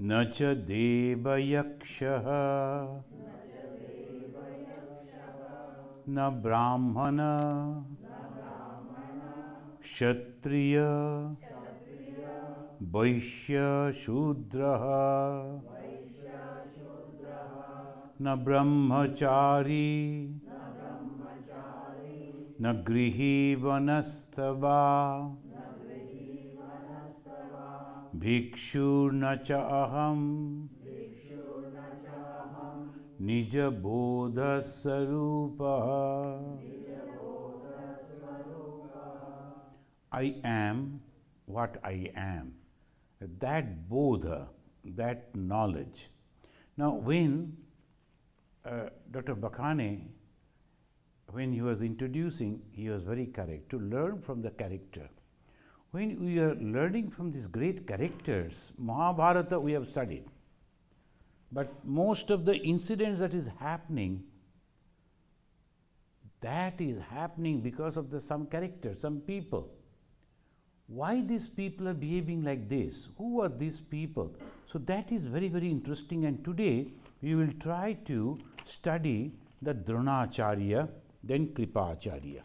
न च देवयक्षः। न ब्राह्मण। क्षत्रिय। वैश्य शूद्रः न ब्रह्मचारी। न गृही वनस्तवा भिक्षु न च अहम् निजबोधस्वरूपः I am what I am. That bodha, that knowledge. Now, when uh, Dr. Bakhane, when he was introducing, he was very correct to learn from the character. When we are learning from these great characters, Mahabharata we have studied, but most of the incidents that is happening, that is happening because of the some character, some people. Why these people are behaving like this? Who are these people? So that is very very interesting and today we will try to study the dronacharya then kripacharya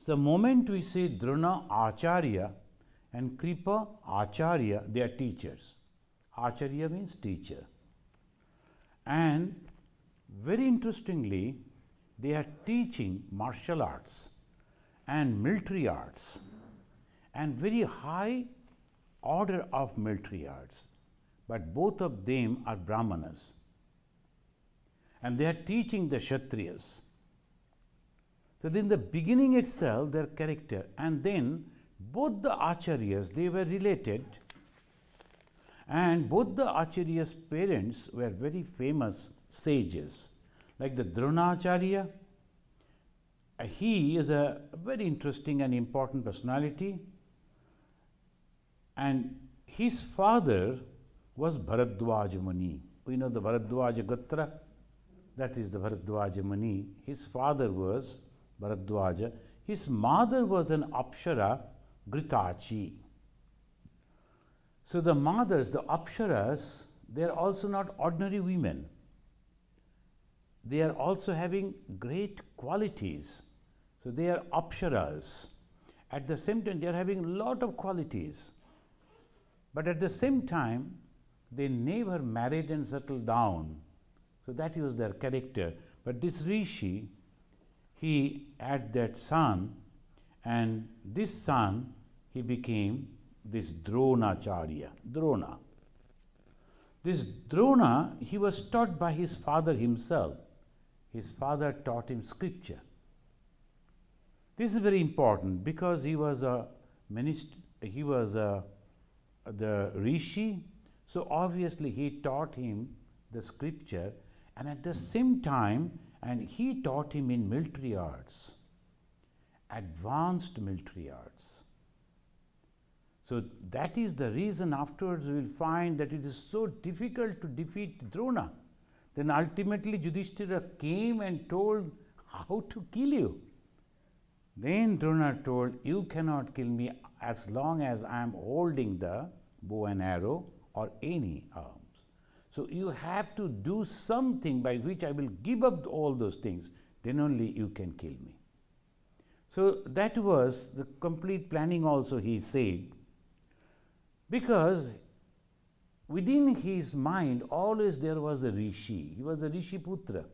so the moment we say drona acharya and kripa acharya they are teachers acharya means teacher and very interestingly they are teaching martial arts and military arts and very high order of military arts. But both of them are Brahmanas. And they are teaching the Kshatriyas. So then the beginning itself, their character, and then both the Acharyas, they were related. And both the Acharyas' parents were very famous sages. Like the Dronacharya, uh, he is a very interesting and important personality and his father was Bharadwaja Muni. We know the Bharadwaja Gotra, that is the Bharadwaja Muni. His father was Bharadwaja. His mother was an Apsara, Ghritachi. So the mothers, the Apsaras, they are also not ordinary women. They are also having great qualities. So they are Apsaras. At the same time, they are having a lot of qualities. But at the same time, they never married and settled down. So that was their character. But this Rishi, he had that son, and this son, he became this Dronacharya, Drona. This Drona, he was taught by his father himself. His father taught him scripture. This is very important because he was a minister, he was a the rishi. So obviously he taught him the scripture and at the same time and he taught him in military arts, advanced military arts. So that is the reason afterwards we will find that it is so difficult to defeat Drona. Then ultimately Yudhishthira came and told how to kill you. Then Drona told, You cannot kill me as long as I am holding the bow and arrow or any arms. So you have to do something by which I will give up all those things, then only you can kill me. So that was the complete planning also he said, because within his mind always there was a rishi, he was a rishi putra.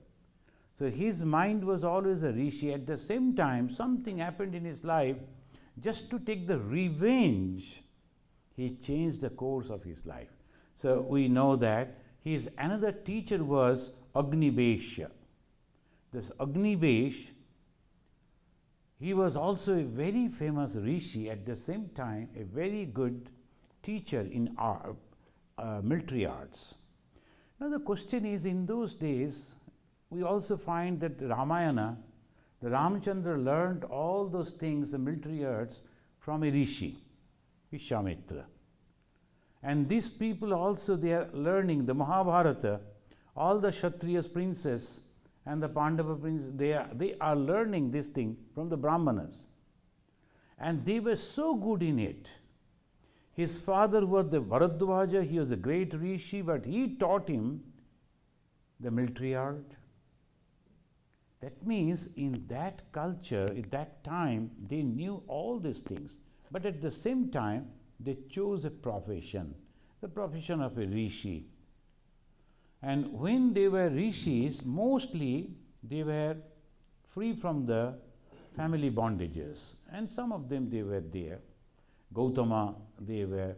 So his mind was always a rishi. At the same time, something happened in his life just to take the revenge he changed the course of his life. So we know that his another teacher was Agnibesha. This Agnibesh, he was also a very famous rishi at the same time, a very good teacher in art, uh, military arts. Now the question is, in those days, we also find that Ramayana, the Ramchandra learned all those things, the military arts, from a rishi. Vishwamitra. And these people also they are learning the Mahabharata, all the Kshatriyas princes and the Pandava princes, they are, they are learning this thing from the Brahmanas. And they were so good in it. His father was the Bharadwaja, he was a great rishi, but he taught him the military art. That means in that culture, at that time, they knew all these things. But at the same time, they chose a profession, the profession of a rishi. And when they were rishis, mostly they were free from the family bondages. And some of them they were there. Gautama, they were.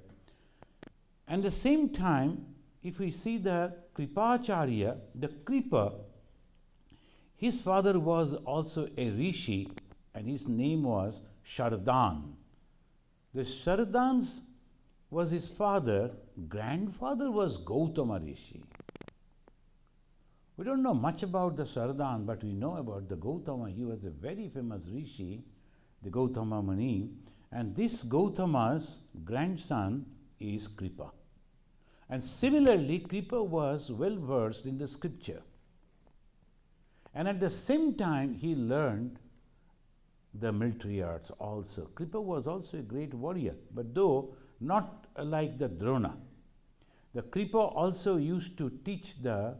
And the same time, if we see the Kripacharya, the Kripa, his father was also a rishi and his name was Shardan. The Shardans was his father, grandfather was Gautama rishi. We don't know much about the Shardan, but we know about the Gautama. He was a very famous rishi, the Gautama Muni, and this Gautama's grandson is Kripa. And similarly, Kripa was well versed in the scripture. And at the same time, he learned the military arts also. Kripa was also a great warrior, but though not like the Drona. The Kripa also used to teach the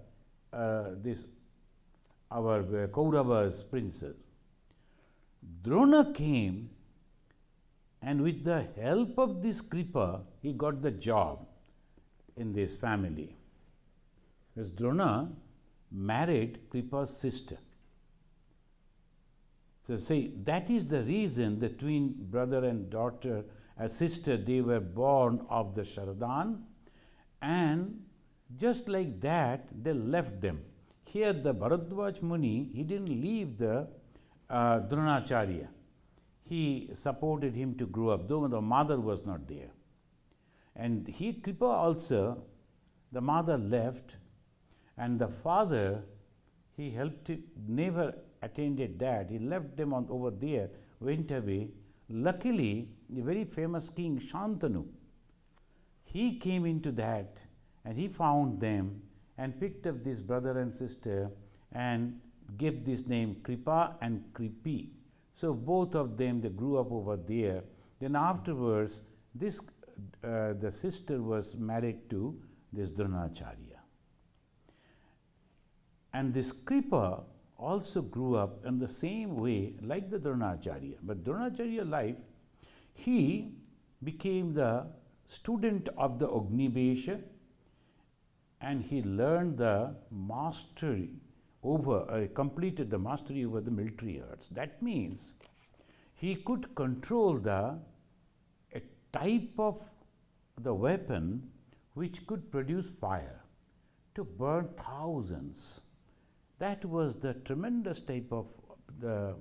uh, this our uh, Kauravas princes. Drona came and with the help of this Kripa, he got the job in this family. Because Drona married Kripa's sister. So see, that is the reason the twin brother and daughter, a sister, they were born of the Shardan and just like that, they left them. Here, the Bharadwaj Muni, he didn't leave the uh, Dronacharya. He supported him to grow up, though the mother was not there. And he, Kripa also, the mother left, and the father, he helped, never attended that. He left them on over there, went away. Luckily, the very famous king Shantanu, he came into that and he found them and picked up this brother and sister and gave this name Kripa and Kripi. So both of them they grew up over there. Then afterwards, this uh, the sister was married to this Dronacharya. And this Kripa also grew up in the same way like the Dronacharya. But Dronacharya life, he became the student of the Agnivesha and he learned the mastery over, uh, completed the mastery over the military arts. That means he could control the a type of the weapon which could produce fire to burn thousands. That was the tremendous type of uh,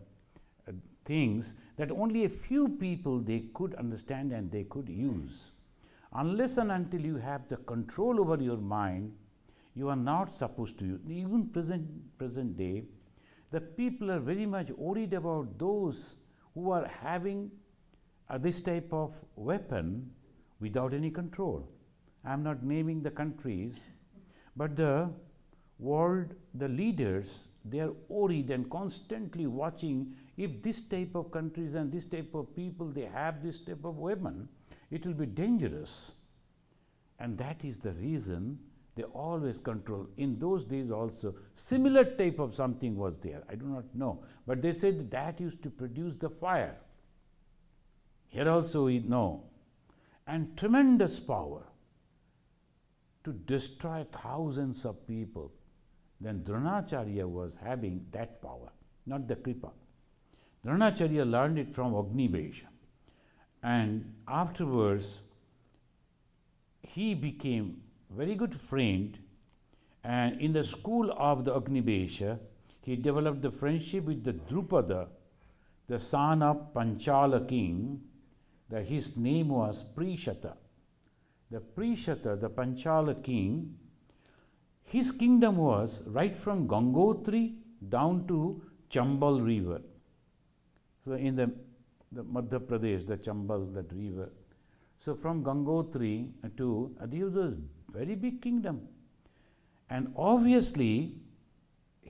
things that only a few people they could understand and they could use. Unless and until you have the control over your mind, you are not supposed to. Use. Even present, present day, the people are very much worried about those who are having uh, this type of weapon without any control. I am not naming the countries, but the world, the leaders, they are worried and constantly watching if this type of countries and this type of people, they have this type of weapon, it will be dangerous. And that is the reason they always control. In those days also, similar type of something was there. I do not know. But they said that used to produce the fire. Here also we know. And tremendous power to destroy thousands of people. Then Dronacharya was having that power, not the Kripa. Dronacharya learned it from Agnivesha. And afterwards, he became very good friend and in the school of the Agnivesha, he developed the friendship with the Drupada, the son of Panchala king. The, his name was Prishata. The Prishata, the Panchala king, his kingdom was right from Gangotri down to Chambal river. So in the, the Madhya Pradesh, the Chambal, that river. So from Gangotri to, uh, these were very big kingdom. And obviously,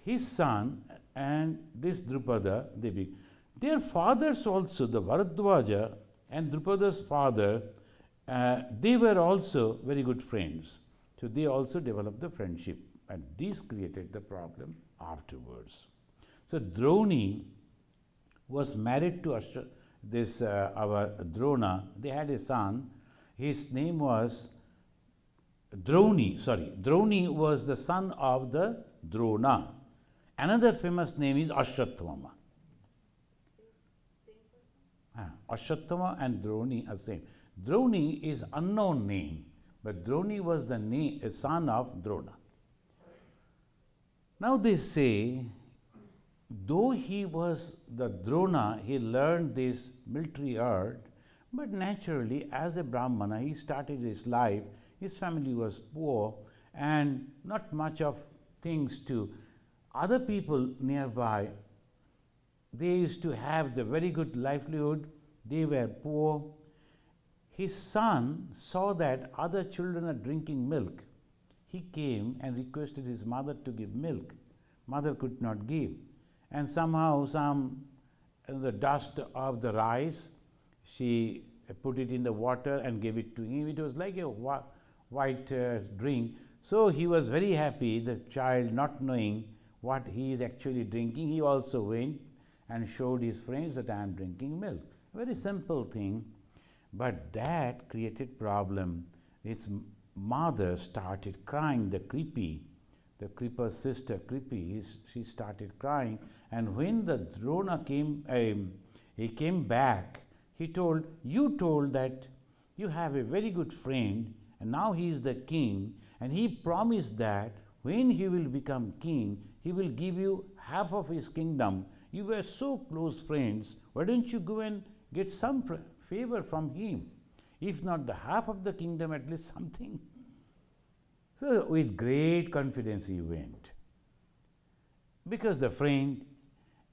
his son and this Drupada, they be, their fathers also, the Bharadwaja and Drupada's father, uh, they were also very good friends. So they also developed the friendship, and this created the problem afterwards. So Droni was married to Ashra, this uh, our Drona. They had a son. His name was Droni. Sorry, Droni was the son of the Drona. Another famous name is Ashwathama. Ah, Ashwathama and Droni are same. Droni is unknown name, but Droni was the son of Drona. Now they say, though he was the Drona, he learned this military art, but naturally, as a Brahmana, he started his life. His family was poor and not much of things to other people nearby. They used to have the very good livelihood. They were poor his son saw that other children are drinking milk. He came and requested his mother to give milk. Mother could not give. And somehow, some uh, the dust of the rice, she put it in the water and gave it to him. It was like a white uh, drink. So he was very happy, the child not knowing what he is actually drinking. He also went and showed his friends that I am drinking milk. A Very simple thing. But that created problem. Its mother started crying, the Kripi, the Kripa's sister, Kripi, she started crying. And when the Drona came, um, he came back, he told, you told that you have a very good friend and now he is the king and he promised that when he will become king, he will give you half of his kingdom. You were so close friends, why don't you go and get some favor from him. If not the half of the kingdom, at least something. So, with great confidence, he went. Because the friend,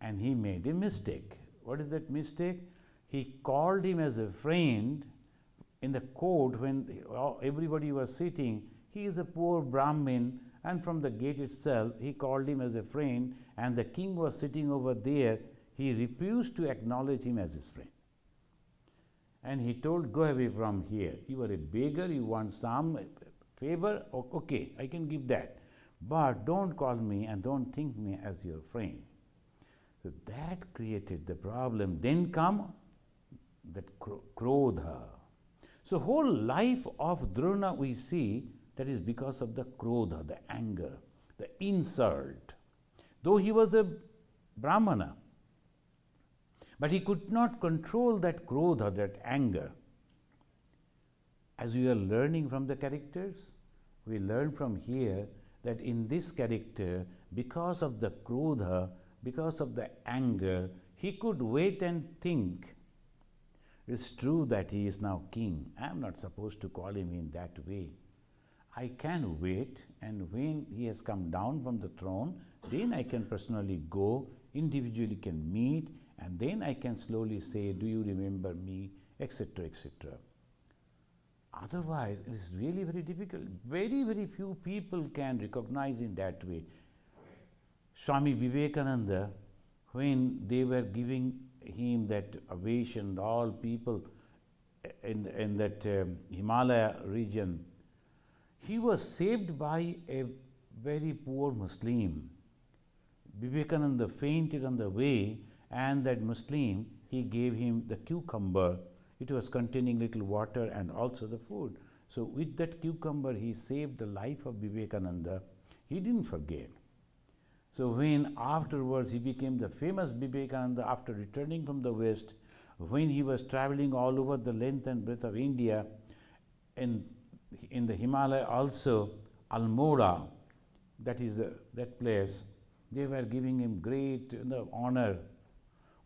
and he made a mistake. What is that mistake? He called him as a friend in the court when uh, everybody was sitting. He is a poor Brahmin, and from the gate itself, he called him as a friend, and the king was sitting over there. He refused to acknowledge him as his friend and he told, Go away from here. You are a beggar, you want some favor, okay, I can give that. But don't call me and don't think me as your friend. So that created the problem. Then come that krodha. So whole life of Drona we see that is because of the krodha, the anger, the insult. Though he was a brahmana, but he could not control that krodha, that anger. As we are learning from the characters, we learn from here that in this character, because of the krodha, because of the anger, he could wait and think. It's true that he is now king. I am not supposed to call him in that way. I can wait, and when he has come down from the throne, then I can personally go, individually can meet, and then I can slowly say, Do you remember me? etc. etc. Otherwise, it is really very difficult. Very, very few people can recognize in that way. Swami Vivekananda, when they were giving him that ovation, all people in, in that um, Himalaya region, he was saved by a very poor Muslim. Vivekananda fainted on the way and that Muslim, he gave him the cucumber. It was containing little water and also the food. So with that cucumber, he saved the life of Vivekananda. He didn't forget. So when afterwards he became the famous Vivekananda after returning from the West, when he was traveling all over the length and breadth of India, in, in the Himalaya also, Almora, that is the, that place, they were giving him great you know, honor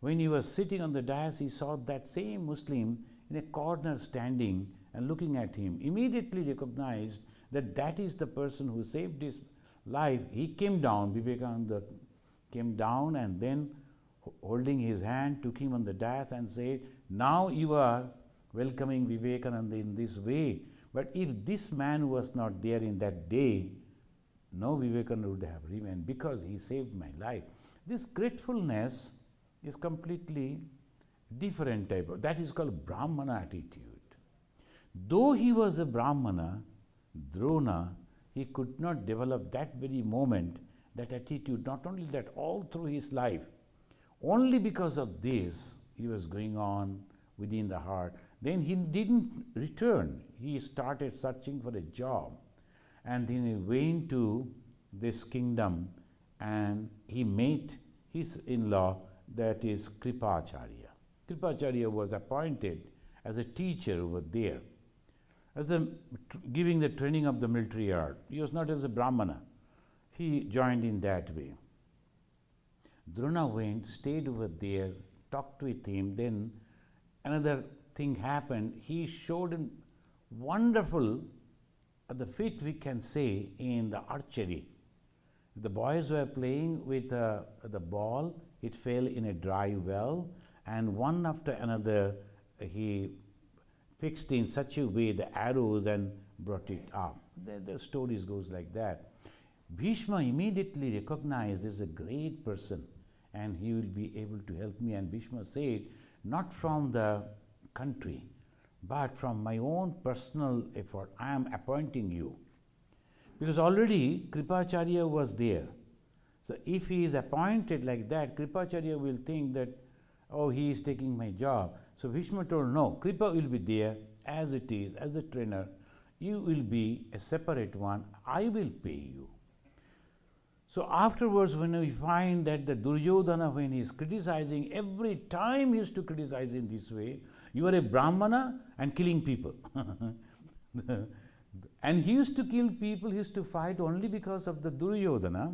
when he was sitting on the dais, he saw that same Muslim in a corner standing and looking at him. Immediately recognized that that is the person who saved his life. He came down, Vivekananda came down and then holding his hand took him on the dais and said, Now you are welcoming Vivekananda in this way. But if this man was not there in that day, no Vivekananda would have remained because he saved my life. This gratefulness is completely different type of that is called brahmana attitude Though he was a Brahmana, Drona, he could not develop that very moment, that attitude, not only that, all through his life. Only because of this, he was going on within the heart. Then he didn't return. He started searching for a job. And then he went to this kingdom and he met his in law, that is Kripacharya. Kripacharya was appointed as a teacher over there, as a, giving the training of the military art. He was not as a Brahmana. He joined in that way. Drona went, stayed over there, talked with him. Then another thing happened. He showed a wonderful, at the feat we can say, in the archery. The boys were playing with uh, the ball. It fell in a dry well, and one after another, he fixed in such a way the arrows and brought it up. The, the stories goes like that. Bhishma immediately recognized this is a great person and he will be able to help me. And Bhishma said, not from the country, but from my own personal effort, I am appointing you. Because already Kripacharya was there. So if he is appointed like that, Kripacharya will think that, oh, he is taking my job. So Bhishma told, no, Kripa will be there as it is, as a trainer. You will be a separate one. I will pay you. So afterwards, when we find that the Duryodhana, when he is criticizing, every time he used to criticize in this way, you are a Brahmana and killing people. and he used to kill people, he used to fight only because of the Duryodhana.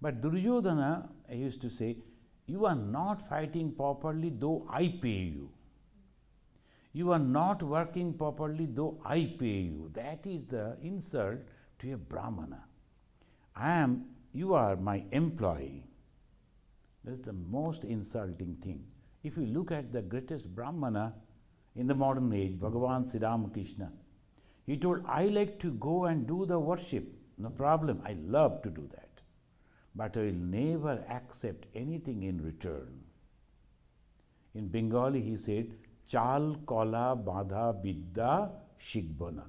But Duryodhana he used to say, You are not fighting properly, though I pay you. You are not working properly, though I pay you. That is the insult to a Brahmana. I am you are my employee. That is the most insulting thing. If you look at the greatest Brahmana in the modern age, Bhagavan Sri Krishna, he told, I like to go and do the worship. No problem, I love to do that. But I will never accept anything in return. In Bengali, he said, Chal kola badha bidda shigbana.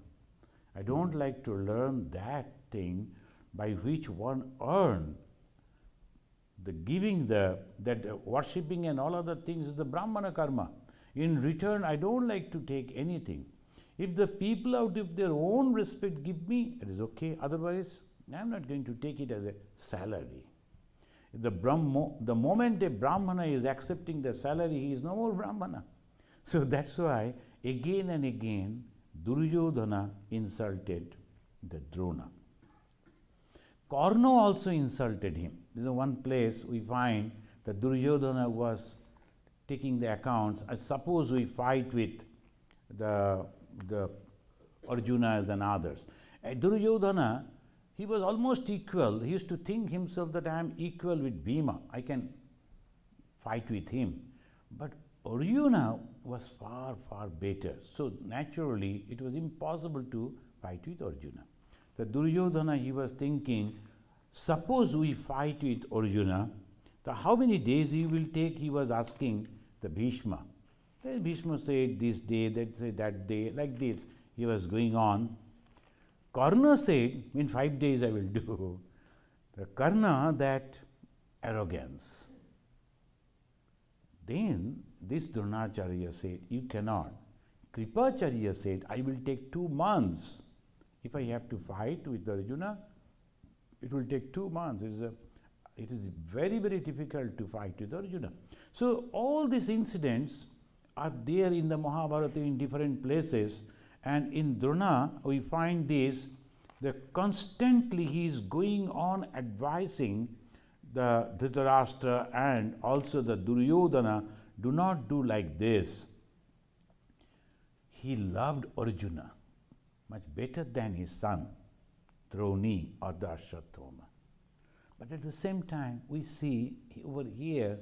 I don't like to learn that thing by which one earn the giving the that worshipping and all other things is the brahmana karma in return i don't like to take anything if the people out of their own respect give me it is okay otherwise i am not going to take it as a salary the brahmo the moment a brahmana is accepting the salary he is no more brahmana so that's why again and again duryodhana insulted the drona Karna also insulted him. This is one place we find that Duryodhana was taking the accounts. I suppose we fight with the, the Arjunas and others. At Duryodhana, he was almost equal. He used to think himself that I am equal with Bhima. I can fight with him. But Arjuna was far, far better. So naturally, it was impossible to fight with Arjuna. The Duryodhana, he was thinking, suppose we fight with Arjuna, the how many days he will take, he was asking the Bhishma. Then Bhishma said this day, that say that day, like this. He was going on. Karna said, in five days I will do. The Karna, that arrogance. Then this Dronacharya said, You cannot. Kripacharya said, I will take two months. If I have to fight with Arjuna, it will take two months. It is, a, it is very, very difficult to fight with Arjuna. So, all these incidents are there in the Mahabharata in different places, and in Drona, we find this that constantly he is going on advising the Dhritarashtra and also the Duryodhana do not do like this. He loved Arjuna much better than his son, Droni or the But at the same time, we see over here,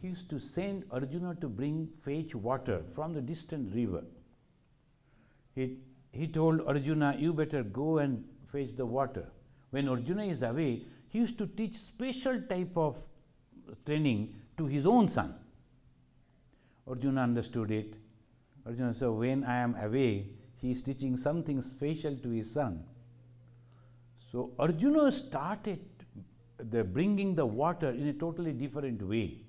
he used to send Arjuna to bring fetch water from the distant river. He, he told Arjuna, you better go and fetch the water. When Arjuna is away, he used to teach special type of training to his own son. Arjuna understood it. Arjuna said, when I am away, he is teaching something special to his son. So Arjuna started the bringing the water in a totally different way.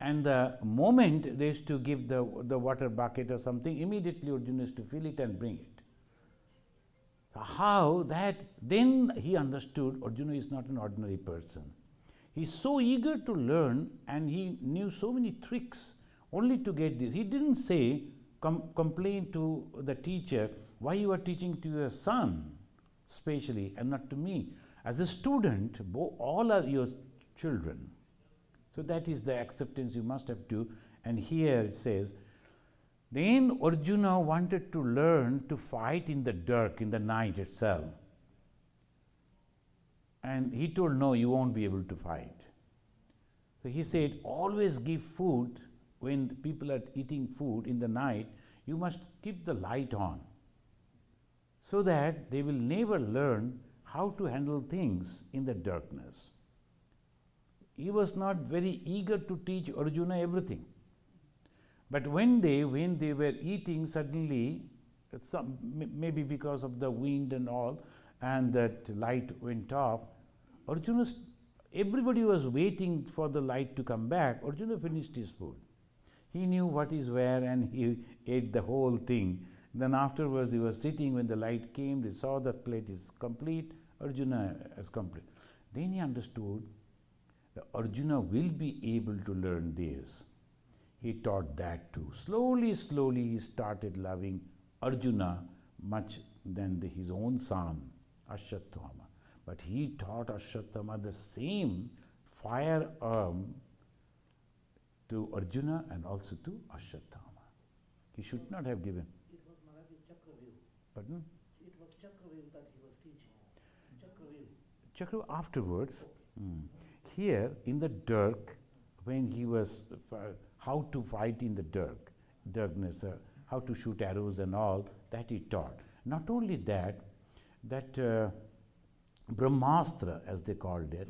And the moment they used to give the, the water bucket or something, immediately Arjuna used to fill it and bring it. So how that, then he understood Arjuna is not an ordinary person. He's so eager to learn and he knew so many tricks only to get this. He didn't say, com complain to the teacher, why you are teaching to your son, specially, and not to me. As a student, all are your children. So that is the acceptance you must have to. And here it says, then Arjuna wanted to learn to fight in the dark, in the night itself. And he told, No, you won't be able to fight. So he said, Always give food when people are eating food in the night, you must keep the light on so that they will never learn how to handle things in the darkness. He was not very eager to teach Arjuna everything. But one day, when they were eating, suddenly, some, maybe because of the wind and all, and that light went off, Arjuna, everybody was waiting for the light to come back. Arjuna finished his food. He knew what is where and he ate the whole thing. Then afterwards he was sitting when the light came, he saw the plate is complete, Arjuna is complete. Then he understood Arjuna will be able to learn this. He taught that too. Slowly, slowly he started loving Arjuna much than the, his own son, Ashwatthama. But he taught Ashwatthama the same firearm to Arjuna and also to Ashwatthama. He should not have given. It was Maharaji Chakravyuh. Pardon? It was Chakravyuh that he was teaching. Chakravyuh. Chakra afterwards. Mm. Here in the dark, when he was uh, how to fight in the dark, darkness, uh, how to shoot arrows and all, that he taught. Not only that, that uh, Brahmastra, as they called it,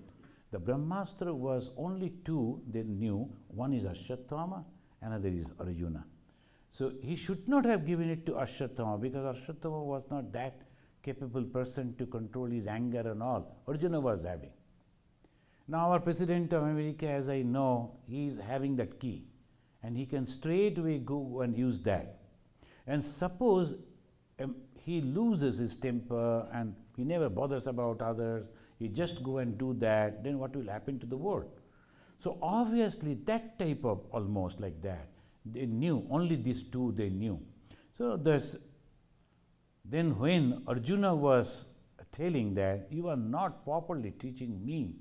the Brahmastra was only two they knew. One is Ashwatthama, another is Arjuna. So he should not have given it to Ashwatthama because Ashwatthama was not that capable person to control his anger and all. Arjuna was having. Now our President of America, as I know, he is having that key and he can straightway go and use that. And suppose um, he loses his temper and he never bothers about others he just go and do that, then what will happen to the world? So obviously that type of almost like that, they knew, only these two they knew. So there's, then when Arjuna was telling that you are not properly teaching me,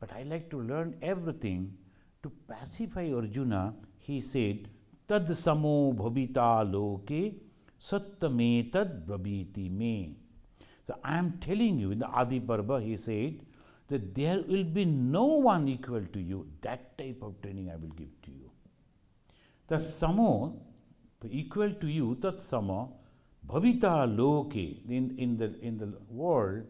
but I like to learn everything, to pacify Arjuna, he said, Tad samo bhavita loke sattame tad brabiti me. So I am telling you in the Adi Parva, he said that there will be no one equal to you. That type of training I will give to you. The samo, equal to you, tat sama, bhavita loke, in, in, the, in the world,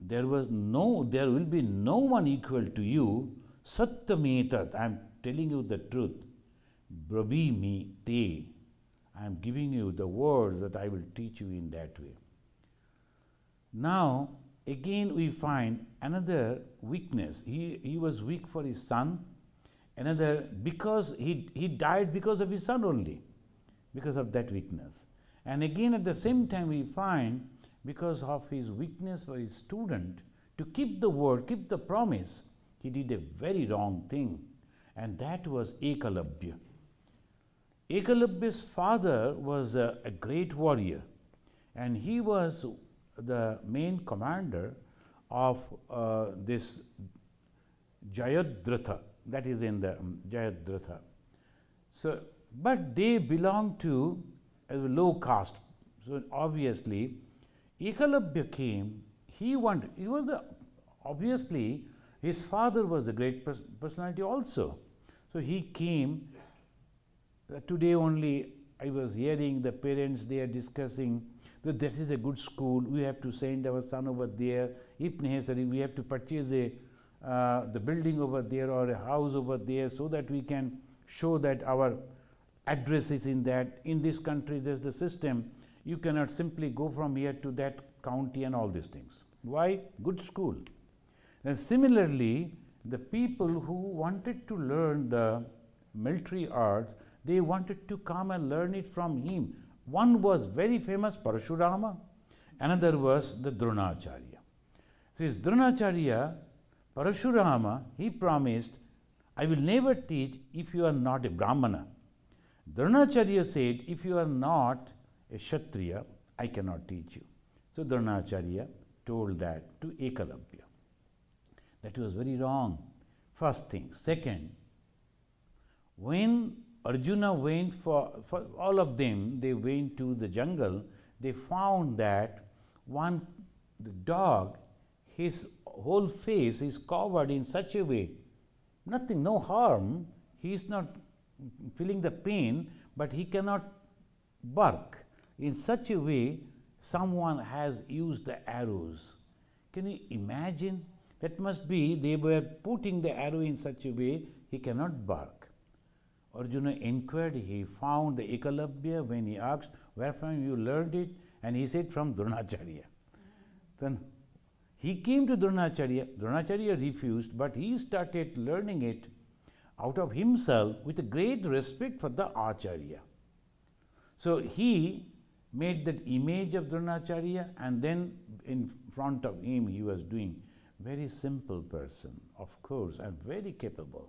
there was no, there will be no one equal to you. Satyametat, I am telling you the truth. Brabhimi te, I am giving you the words that I will teach you in that way. Now, again we find another weakness. He, he was weak for his son. Another, because he, he died because of his son only, because of that weakness. And again, at the same time, we find because of his weakness for his student, to keep the word, keep the promise, he did a very wrong thing. And that was Ekalavya. Ekalavya's father was a, a great warrior, and he was the main commander of uh, this Jayadratha, that is in the um, Jayadratha. So, but they belong to a low caste. So, obviously, Ekalavya came, he wanted, he was a, obviously, his father was a great pers personality also. So, he came, uh, today only I was hearing the parents, they are discussing that that is a good school, we have to send our son over there. If necessary, we have to purchase a, uh, the building over there or a house over there so that we can show that our address is in that. In this country, there's the system. You cannot simply go from here to that county and all these things. Why? Good school. And similarly, the people who wanted to learn the military arts, they wanted to come and learn it from him. One was very famous, Parashurama, another was the Dronacharya. This Dronacharya, Parashurama, he promised, I will never teach if you are not a Brahmana. Dronacharya said, if you are not a Kshatriya, I cannot teach you. So Dronacharya told that to Ekalavya. That was very wrong. First thing. Second, when Arjuna went for, for all of them, they went to the jungle, they found that one the dog, his whole face is covered in such a way, nothing, no harm, he is not feeling the pain, but he cannot bark. In such a way, someone has used the arrows. Can you imagine? That must be they were putting the arrow in such a way he cannot bark. Arjuna inquired, he found the Ekalavya when he asked, Where from you learned it? And he said, From Dronacharya. Then he came to Dronacharya, Dronacharya refused, but he started learning it out of himself with a great respect for the Acharya. So he made that image of Dronacharya and then in front of him he was doing very simple person, of course, and very capable.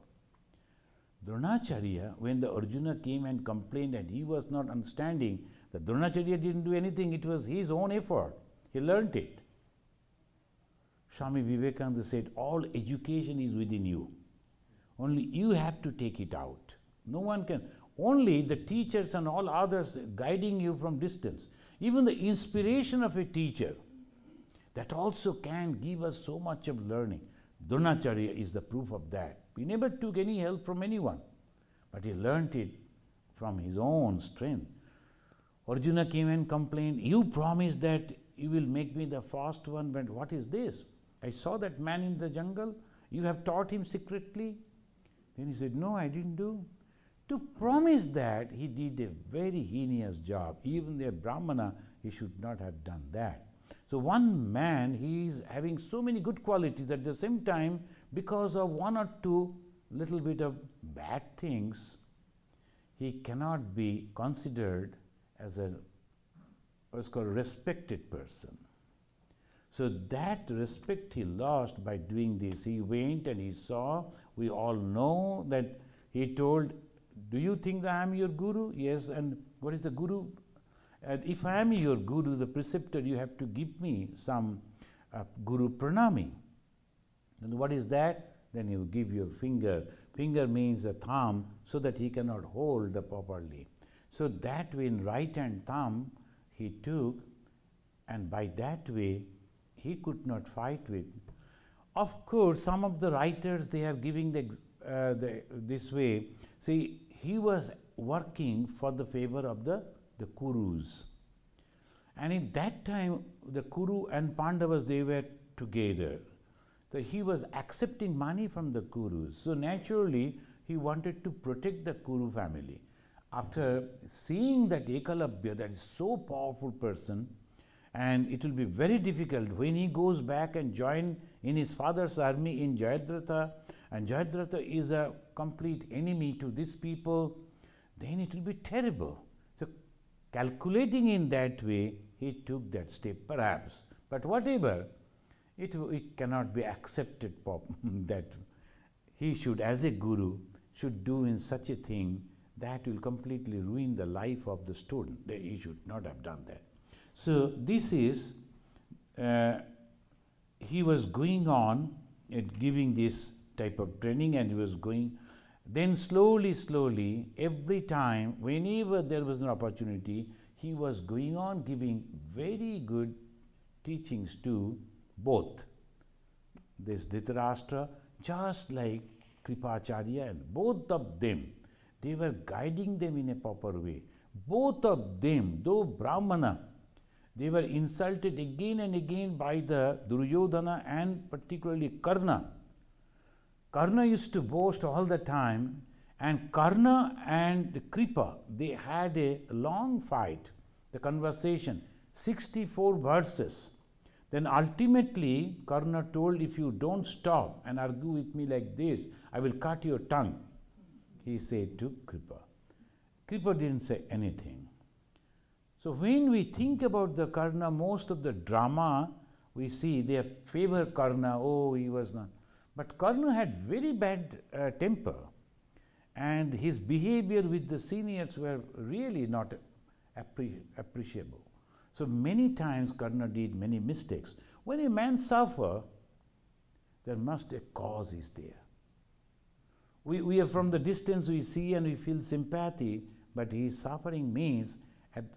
Dronacharya, when the Arjuna came and complained and he was not understanding, the Dronacharya didn't do anything, it was his own effort. He learnt it. Swami Vivekananda said, All education is within you. Only you have to take it out. No one can. Only the teachers and all others guiding you from distance. Even the inspiration of a teacher, that also can give us so much of learning. Dronacharya is the proof of that. He never took any help from anyone, but he learnt it from his own strength. Arjuna came and complained, You promised that you will make me the first one, but what is this? I saw that man in the jungle. You have taught him secretly. Then he said, No, I didn't do. To promise that, he did a very heinous job. Even a Brahmana, he should not have done that. So, one man, he is having so many good qualities at the same time, because of one or two little bit of bad things, he cannot be considered as a what's called respected person. So that respect he lost by doing this. He went and he saw, we all know that he told, Do you think that I am your guru? Yes, and what is the guru? And if I am your guru, the preceptor, you have to give me some uh, guru pranami. And what is that? Then you give your finger. Finger means the thumb so that he cannot hold the properly. So that way in right hand thumb he took and by that way he could not fight with. Of course, some of the writers they are giving the, uh, the this way. See, he was working for the favor of the the Kurus, and in that time the Kuru and Pandavas they were together. So he was accepting money from the Kurus. So naturally he wanted to protect the Kuru family. After seeing that Ekalavya, that is so powerful person, and it will be very difficult when he goes back and join in his father's army in Jayadratha and Jayadratha is a complete enemy to these people, then it will be terrible. So calculating in that way, he took that step perhaps. But whatever, it, it cannot be accepted that he should as a guru should do in such a thing that will completely ruin the life of the student. He should not have done that. So this is, uh, he was going on at giving this type of training and he was going, then slowly, slowly, every time, whenever there was an opportunity, he was going on giving very good teachings to both this Dhritarashtra, just like Kripacharya and both of them, they were guiding them in a proper way. Both of them, though Brahmana, they were insulted again and again by the Duryodhana and particularly Karna. Karna used to boast all the time, and Karna and Kripa they had a long fight. the conversation, 64 verses. Then ultimately, Karna told, If you don't stop and argue with me like this, I will cut your tongue. He said to Kripa. Kripa didn't say anything. So, when we think about the Karna, most of the drama we see they favor Karna, oh, he was not. But Karna had very bad uh, temper, and his behavior with the seniors were really not appre- appreciable. So many times Karna did many mistakes. When a man suffer, there must a cause is there. We, we are from the distance we see and we feel sympathy, but his suffering means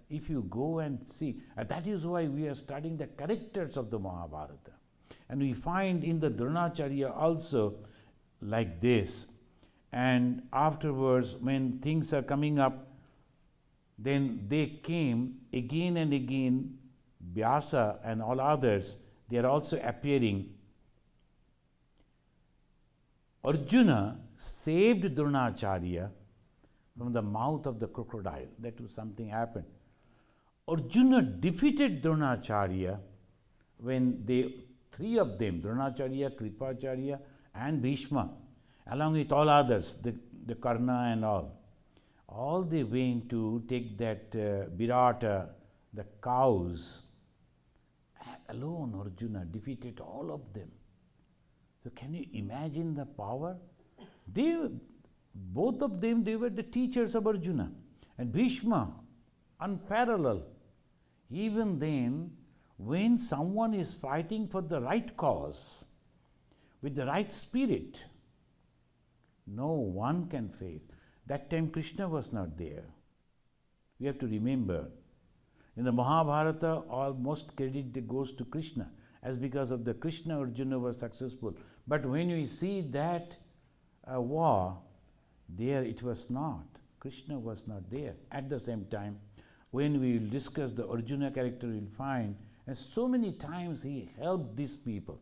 if you go and see, that is why we are studying the characters of the Mahabharata. And we find in the Dronacharya also like this. And afterwards, when things are coming up, then they came again and again, Vyasa and all others, they are also appearing. Arjuna saved Dronacharya from the mouth of the crocodile. That was something happened. Arjuna defeated Dronacharya when they, three of them, Dronacharya, Kripacharya, and Bhishma, along with all others, the, the Karna and all, all they went to take that uh, Virata, the cows. Alone, Arjuna defeated all of them. So, can you imagine the power? They, both of them, they were the teachers of Arjuna. And Bhishma, unparalleled. Even then, when someone is fighting for the right cause, with the right spirit, no one can face. That time Krishna was not there. We have to remember. In the Mahabharata, almost credit goes to Krishna, as because of the Krishna Arjuna was successful. But when we see that uh, war, there it was not. Krishna was not there. At the same time, when we will discuss the Arjuna character, we will find, and so many times he helped these people.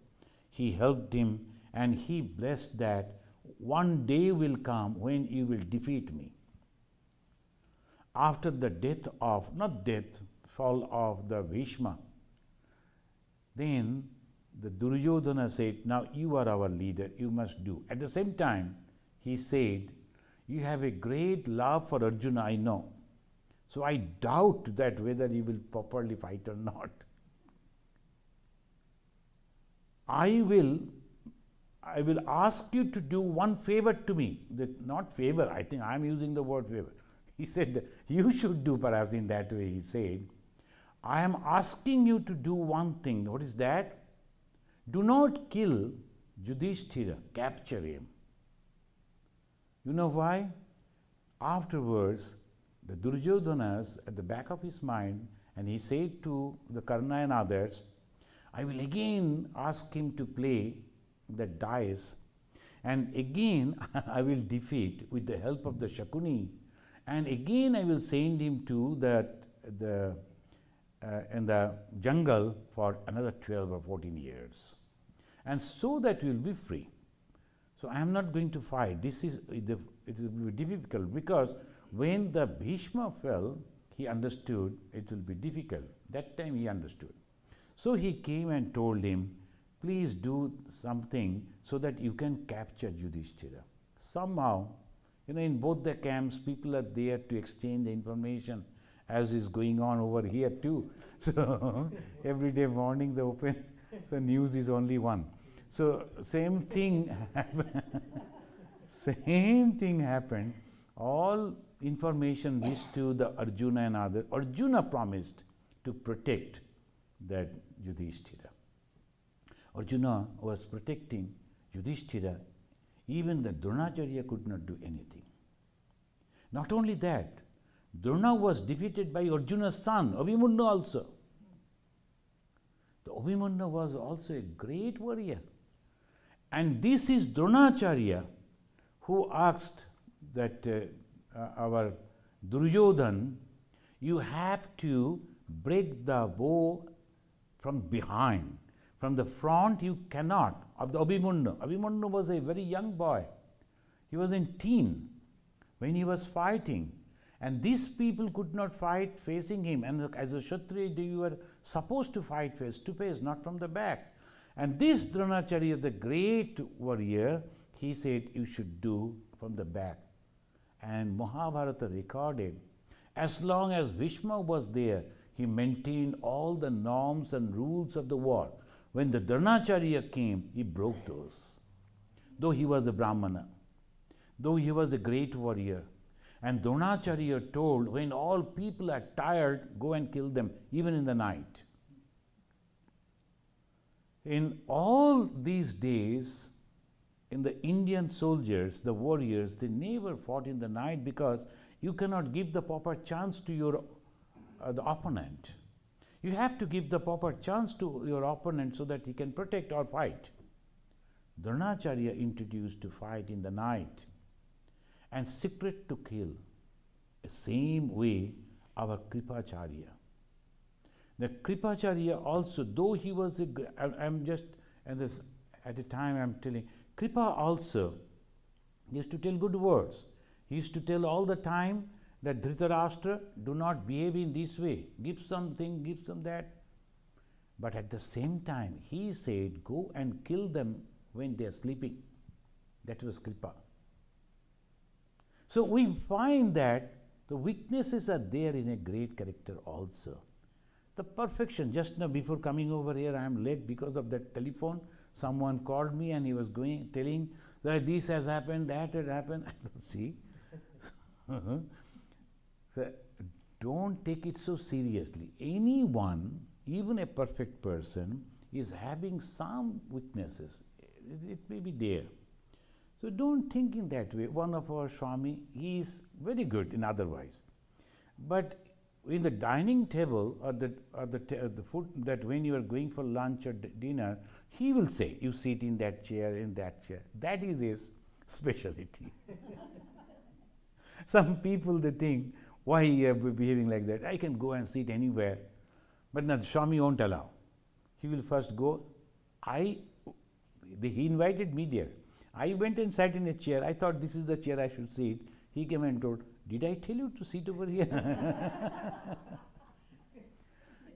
He helped him and he blessed that one day will come when you will defeat me. After the death of, not death, fall of the Bhishma, then the Duryodhana said, Now you are our leader, you must do. At the same time, he said, You have a great love for Arjuna, I know. So I doubt that whether he will properly fight or not. I will I will ask you to do one favor to me. That not favor, I think I am using the word favor. He said, You should do perhaps in that way. He said, I am asking you to do one thing. What is that? Do not kill Yudhishthira, capture him. You know why? Afterwards, the Duryodhanas at the back of his mind, and he said to the Karna and others, I will again ask him to play the dice, and again I will defeat with the help of the Shakuni, and again I will send him to the, the uh, in the jungle for another 12 or 14 years, and so that we will be free. So I am not going to fight. This is the, it will be difficult because when the Bhishma fell, he understood it will be difficult. That time he understood. So he came and told him, please do something so that you can capture Yudhishthira. Somehow, you know, in both the camps, people are there to exchange the information as is going on over here too. So every day morning the open, so news is only one. So same thing happened. same thing happened. All information reached to the Arjuna and others. Arjuna promised to protect that Yudhishthira. Arjuna was protecting Yudhishthira. Even the Dronacharya could not do anything. Not only that, Drona was defeated by Arjuna's son, Abhimanyu also. The Abhimanyu was also a great warrior. And this is Dronacharya who asked that uh, uh, our Duryodhan, you have to break the bow from behind. From the front, you cannot. Of the Abhimanyu. Abhimanyu was a very young boy. He was in teen when he was fighting. And these people could not fight facing him. And as a Kshatriya, you were supposed to fight face to face, not from the back. And this Dronacharya, the great warrior, he said, You should do from the back. And Mahabharata recorded, as long as Bhishma was there, he maintained all the norms and rules of the war. When the Dronacharya came, he broke those. Though he was a Brahmana, though he was a great warrior, and Dronacharya told, when all people are tired, go and kill them, even in the night. In all these days, in the Indian soldiers, the warriors, they never fought in the night because you cannot give the proper chance to your uh, the opponent. You have to give the proper chance to your opponent so that he can protect or fight. Dronacharya introduced to fight in the night and secret to kill. Same way our Kripacharya. The Kripacharya also, though he was a, I, am just at this at the time I'm telling, Kripa also used to tell good words. He used to tell all the time that Dhritarashtra do not behave in this way, give something, give some that. But at the same time, he said, go and kill them when they are sleeping. That was Kripa. So we find that the weaknesses are there in a great character also. The perfection, just now before coming over here, I am late because of that telephone. Someone called me and he was going, telling that this has happened, that had happened. I don't see? Uh-huh. So don't take it so seriously. Anyone, even a perfect person, is having some weaknesses. It, it may be there. So don't think in that way. One of our Swami, he is very good in otherwise. But in the dining table or the, or the, the food that when you are going for lunch or dinner, he will say, you sit in that chair, in that chair. That is his specialty. Some people, they think, why you are uh, behaving like that? I can go and sit anywhere. But now Swami won't allow. He will first go. I, the, he invited me there. I went and sat in a chair. I thought this is the chair I should sit. He came and told, Did I tell you to sit over here?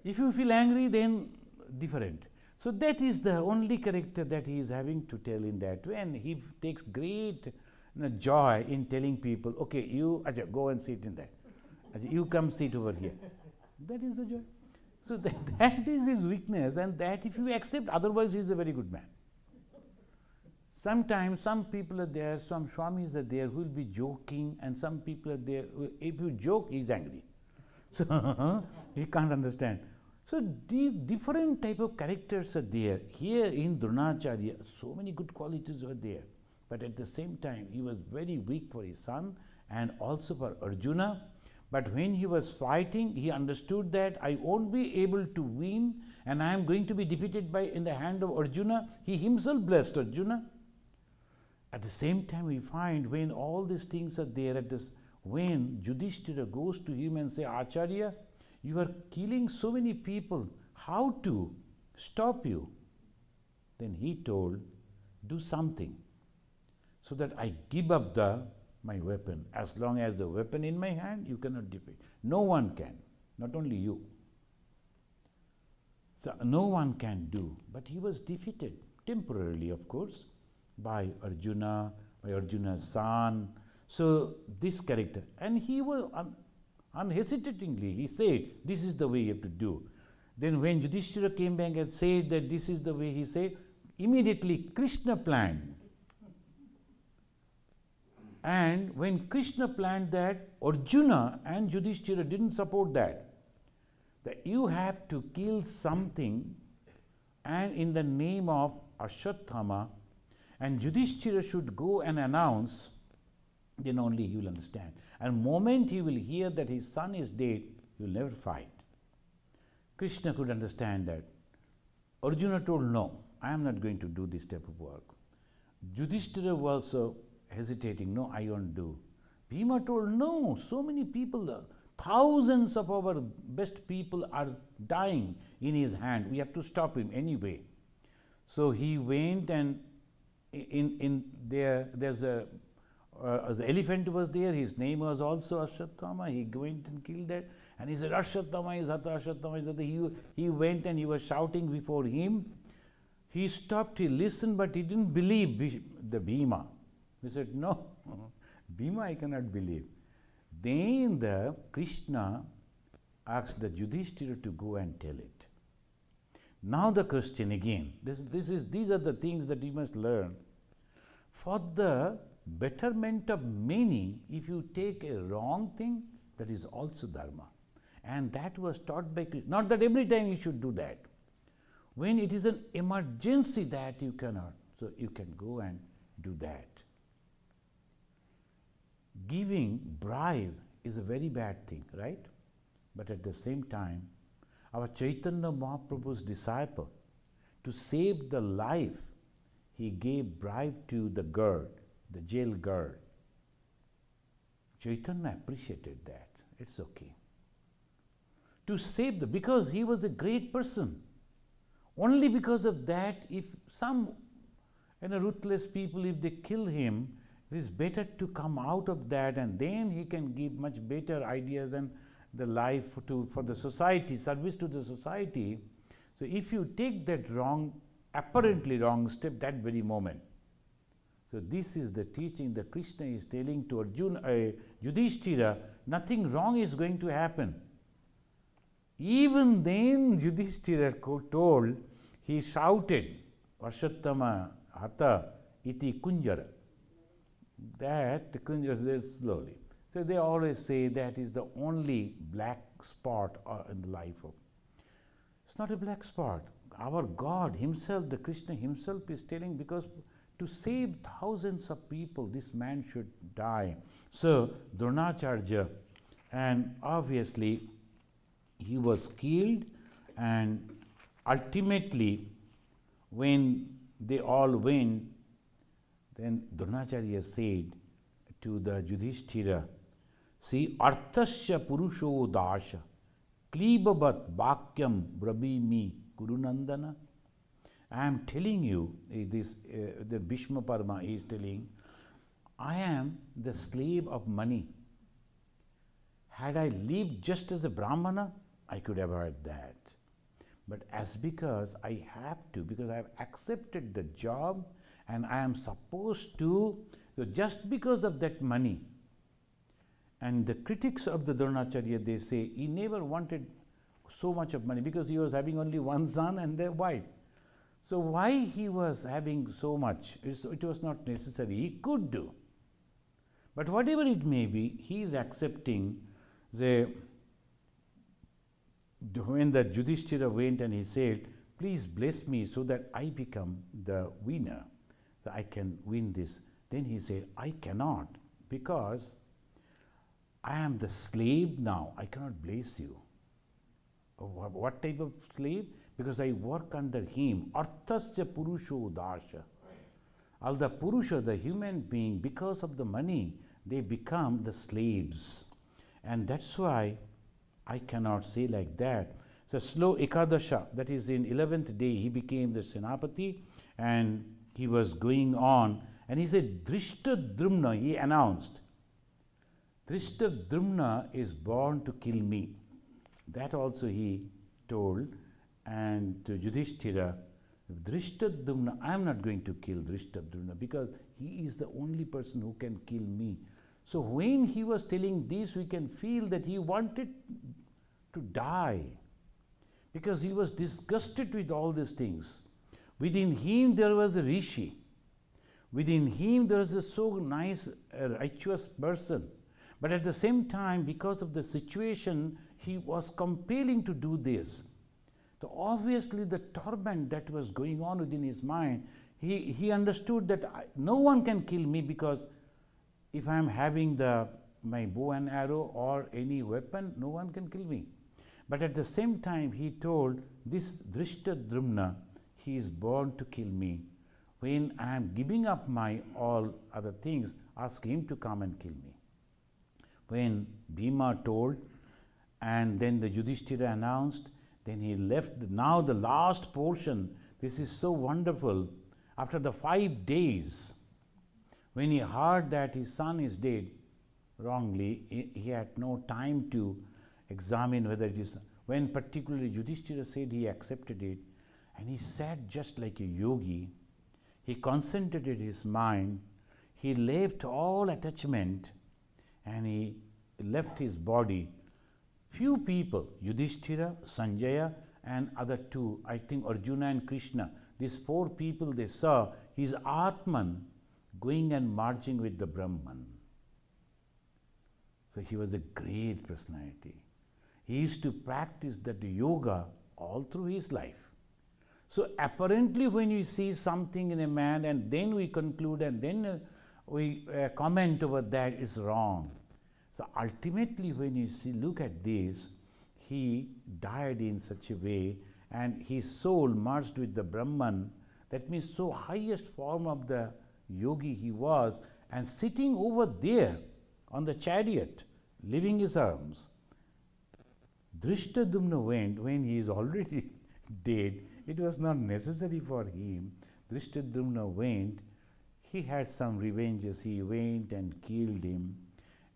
if you feel angry, then different. So that is the only character that he is having to tell in that way, and he takes great you know, joy in telling people, okay, you Ajay, go and sit in that. You come sit over here. That is the joy. So that, that is his weakness, and that if you accept, otherwise he is a very good man. Sometimes some people are there, some swamis are there who will be joking, and some people are there. If you joke, he is angry. So he can't understand. So the different type of characters are there. Here in Dronacharya, so many good qualities were there. But at the same time, he was very weak for his son and also for Arjuna but when he was fighting, he understood that I won't be able to win and I am going to be defeated by in the hand of Arjuna. He himself blessed Arjuna. At the same time, we find when all these things are there, at this, when Yudhishthira goes to him and say, Acharya, you are killing so many people. How to stop you? Then he told, do something so that I give up the my weapon. As long as the weapon in my hand, you cannot defeat. No one can, not only you. So no one can do. But he was defeated, temporarily, of course, by Arjuna, by Arjuna's son. So this character, and he was un unhesitatingly, he said, this is the way you have to do. Then when Yudhishthira came back and said that this is the way he said, immediately Krishna planned and when Krishna planned that, Arjuna and Yudhishthira didn't support that. That you have to kill something and in the name of Ashwatthama, and Yudhishthira should go and announce, then only he will understand. And moment he will hear that his son is dead, he will never fight. Krishna could understand that. Arjuna told, No, I am not going to do this type of work. Yudhishthira was also hesitating, no, I won't do. Bhima told, no, so many people, uh, thousands of our best people are dying in his hand. We have to stop him anyway. So he went and in, in there, there's a uh, the elephant was there, his name was also Ashwatthama. He went and killed that. And he said, Ashwatthama is Hata, Ashwatthama is Hata. He, he went and he was shouting before him. He stopped, he listened, but he didn't believe the Bhima. He said, No, Bhima I cannot believe. Then the Krishna asked the Yudhishthira to go and tell it. Now the question again, this, this is, these are the things that you must learn. For the betterment of many, if you take a wrong thing, that is also dharma. And that was taught by Krishna. Not that every time you should do that. When it is an emergency that you cannot, so you can go and do that. Giving bribe is a very bad thing, right? But at the same time, our Chaitanya Mahaprabhu's disciple, to save the life, he gave bribe to the girl, the jail girl. Chaitanya appreciated that. It's okay. To save the, because he was a great person. Only because of that, if some you know, ruthless people, if they kill him, it is better to come out of that and then he can give much better ideas and the life to, for the society, service to the society. So if you take that wrong, apparently wrong step that very moment, so this is the teaching that Krishna is telling to Arjuna, uh, Yudhishthira, nothing wrong is going to happen. Even then Yudhishthira told, he shouted, Ashwatthama Hata iti kunjara. That the kunjara slowly. So they always say that is the only black spot uh, in the life of. It's not a black spot. Our God Himself, the Krishna Himself, is telling because to save thousands of people, this man should die. So Dronacharya, and obviously he was killed, and ultimately, when they all went, then Dronacharya said to the Yudhishthira, See, arthasya purusho dasha, klibabat vakyam brabimi kurunandana. I am telling you, uh, this, uh, the Bhishma Parva is telling, I am the slave of money. Had I lived just as a Brahmana, I could have had that. But as because I have to, because I have accepted the job and I am supposed to, so just because of that money, and the critics of the Dronacharya, they say he never wanted so much of money because he was having only one son and their wife. So why he was having so much? it was not necessary. He could do. But whatever it may be, he is accepting the when the Yudhishthira went and he said, please bless me so that I become the winner, so I can win this. Then he said, I cannot because I am the slave now, I cannot bless you. Oh, what type of slave? because I work under him. Arthasya Purusho Dasha. All the Purusha, the human being, because of the money, they become the slaves. And that's why I cannot say like that. So slow Ekadasha, that is in 11th day, he became the Senapati and he was going on. And he said, Drishta he announced, Drishta is born to kill me. That also he told and to Yudhishthira, Dhrishtadyumna, I am not going to kill Dhrishtadyumna because he is the only person who can kill me. So when he was telling this, we can feel that he wanted to die because he was disgusted with all these things. Within him there was a rishi. Within him there was a so nice, uh, righteous person. But at the same time, because of the situation, he was compelling to do this. So obviously the torment that was going on within his mind, he, he understood that I, no one can kill me because if I am having the my bow and arrow or any weapon, no one can kill me. But at the same time, he told this Dhrishtadyumna, he is born to kill me. When I am giving up my all other things, ask him to come and kill me. When Bhima told, and then the Yudhishthira announced, then he left. Now, the last portion, this is so wonderful. After the five days, When he heard that his son is dead wrongly, he, he had no time to examine whether it is. When particularly Yudhishthira said he accepted it, and he sat just like a yogi, he concentrated his mind, he left all attachment, and he left his body. Few people, Yudhishthira, Sanjaya, and other two, I think Arjuna and Krishna, these four people they saw his Atman going and marching with the Brahman. So he was a great personality. He used to practice that yoga all through his life. So apparently, when you see something in a man and then we conclude and then uh, we uh, comment over that is wrong. So ultimately, when you see, look at this, he died in such a way and his soul merged with the Brahman. That means, so highest form of the yogi he was, and sitting over there on the chariot, leaving his arms. Dhrishtadyumna went when he is already dead. It was not necessary for him. Dhrishtadyumna went. He had some revenges. He went and killed him,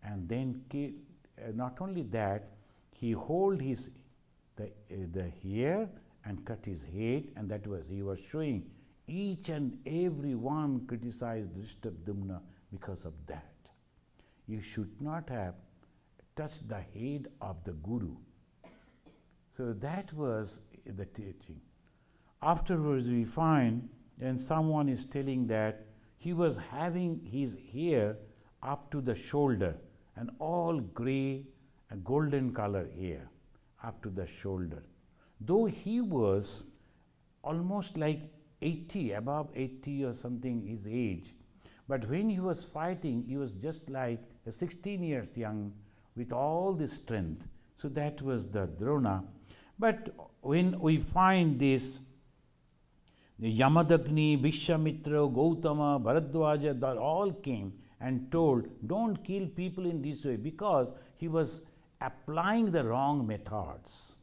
and then killed. Uh, not only that, he hold his the, uh, the hair and cut his head, and that was he was showing each and every one criticized Dhrishtadyumna because of that. You should not have touched the head of the Guru. So that was the teaching. Afterwards, we find, and someone is telling that he was having his hair up to the shoulder and all gray and golden color hair up to the shoulder. Though he was almost like 80, above 80 or something his age, but when he was fighting, he was just like a 16 years young with all the strength. So that was the Drona. But when we find this, Yamadagni, Vishwamitra, Gautama, Bharadwaja, they all came and told, don't kill people in this way because he was applying the wrong methods.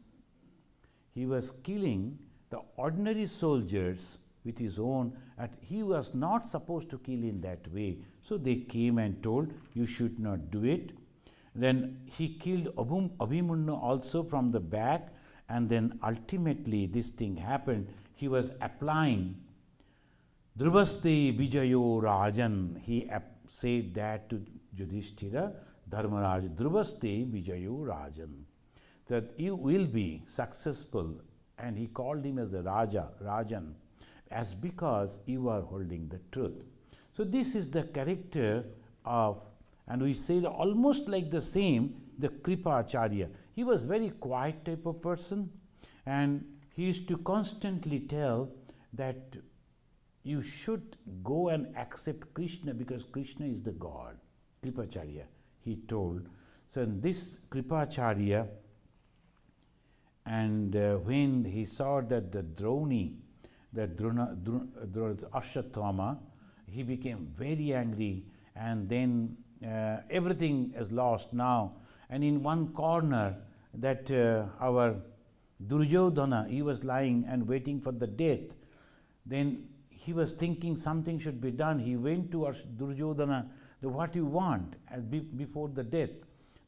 He was killing the ordinary soldiers with his own, and he was not supposed to kill in that way. So they came and told, You should not do it. Then he killed Abhimanyu also from the back, and then ultimately this thing happened. He was applying Dhruvaste Vijayo Rajan. He said that to Yudhishthira, Dharmaraj, Dhruvaste Vijayo Rajan. That you will be successful. And he called him as a Raja, Rajan, as because you are holding the truth. So this is the character of, and we say almost like the same, the Kripacharya. He was very quiet type of person, and he used to constantly tell that you should go and accept Krishna because Krishna is the God. Kripacharya, he told. So in this Kripacharya, and uh, when he saw that the Droni, that Drona, Drona, Ashwatthama, he became very angry, and then uh, everything is lost now. And in one corner, that uh, our Duryodhana, he was lying and waiting for the death. Then he was thinking something should be done. He went to Duryodhana, what you want before the death.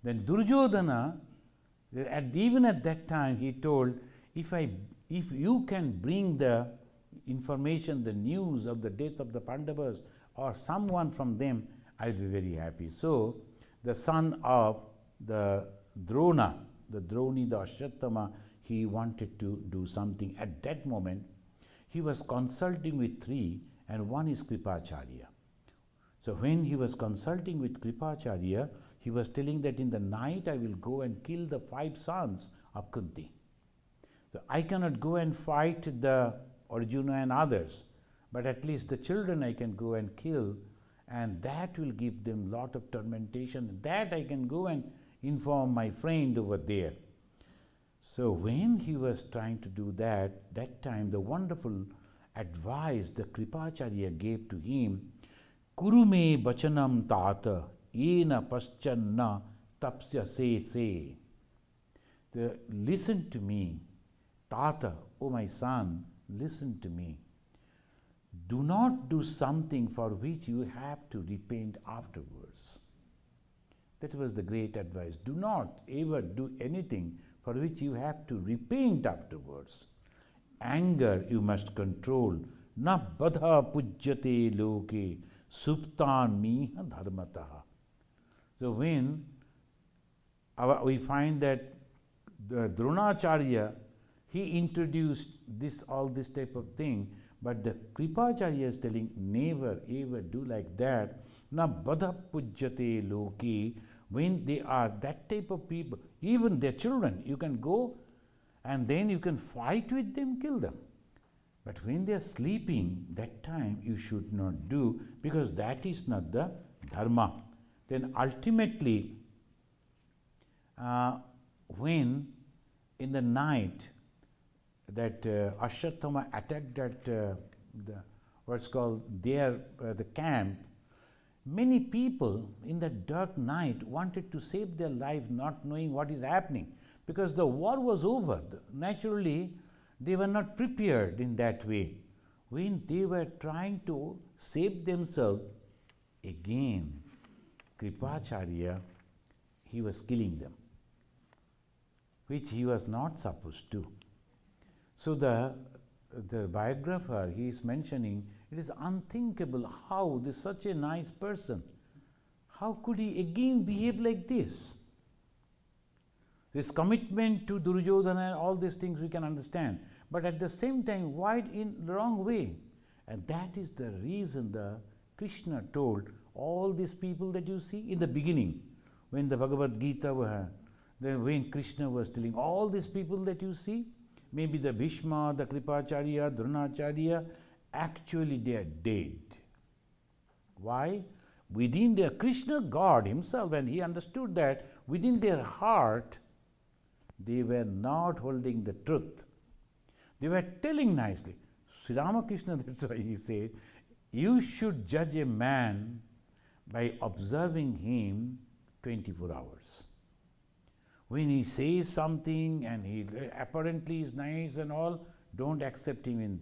Then Duryodhana, at, even at that time, he told, if, I, if you can bring the information, the news of the death of the Pandavas or someone from them, I'll be very happy. So, the son of the Drona, the Droni, the he wanted to do something. At that moment, he was consulting with three, and one is Kripacharya. So, when he was consulting with Kripacharya, he was telling that in the night I will go and kill the five sons of Kunti. So, I cannot go and fight the Arjuna and others, but at least the children I can go and kill, and that will give them lot of tormentation. That I can go and inform my friend over there. So when he was trying to do that, that time the wonderful advice the Kripacharya gave to him, Kurume bachanam tata ena paschanna tapsya se se. The, listen to me, tata, O oh my son, listen to me. do not do something for which you have to repent afterwards. That was the great advice. Do not ever do anything for which you have to repent afterwards. Anger you must control. Na badha pujyate loke suptan miha dharmataha. So when we find that the Dronacharya, he introduced this all this type of thing, but the Kripacharya is telling never ever do like that. Na badha pujyate loki. When they are that type of people, even their children, you can go and then you can fight with them, kill them. But when they are sleeping, that time you should not do because that is not the dharma. Then ultimately, uh, when in the night that uh, attacked that uh, the, what's called their uh, the camp, many people in that dark night wanted to save their life, not knowing what is happening, because the war was over. Naturally, they were not prepared in that way. When they were trying to save themselves, again, Kripacharya, he was killing them, which he was not supposed to. So the, the biographer, he is mentioning, it is unthinkable how this such a nice person, how could he again behave like this? This commitment to Duryodhana and all these things we can understand, but at the same time, why in the wrong way? And that is the reason the Krishna told all these people that you see in the beginning, when the Bhagavad Gita was, then when Krishna was telling all these people that you see, maybe the Bhishma, the Kripacharya, Dronacharya, actually they are dead. Why? Within their Krishna God himself, and he understood that within their heart, they were not holding the truth. They were telling nicely. Sri Ramakrishna, that's why he said, you should judge a man by observing him 24 hours. When he says something and he apparently is nice and all, don't accept him in.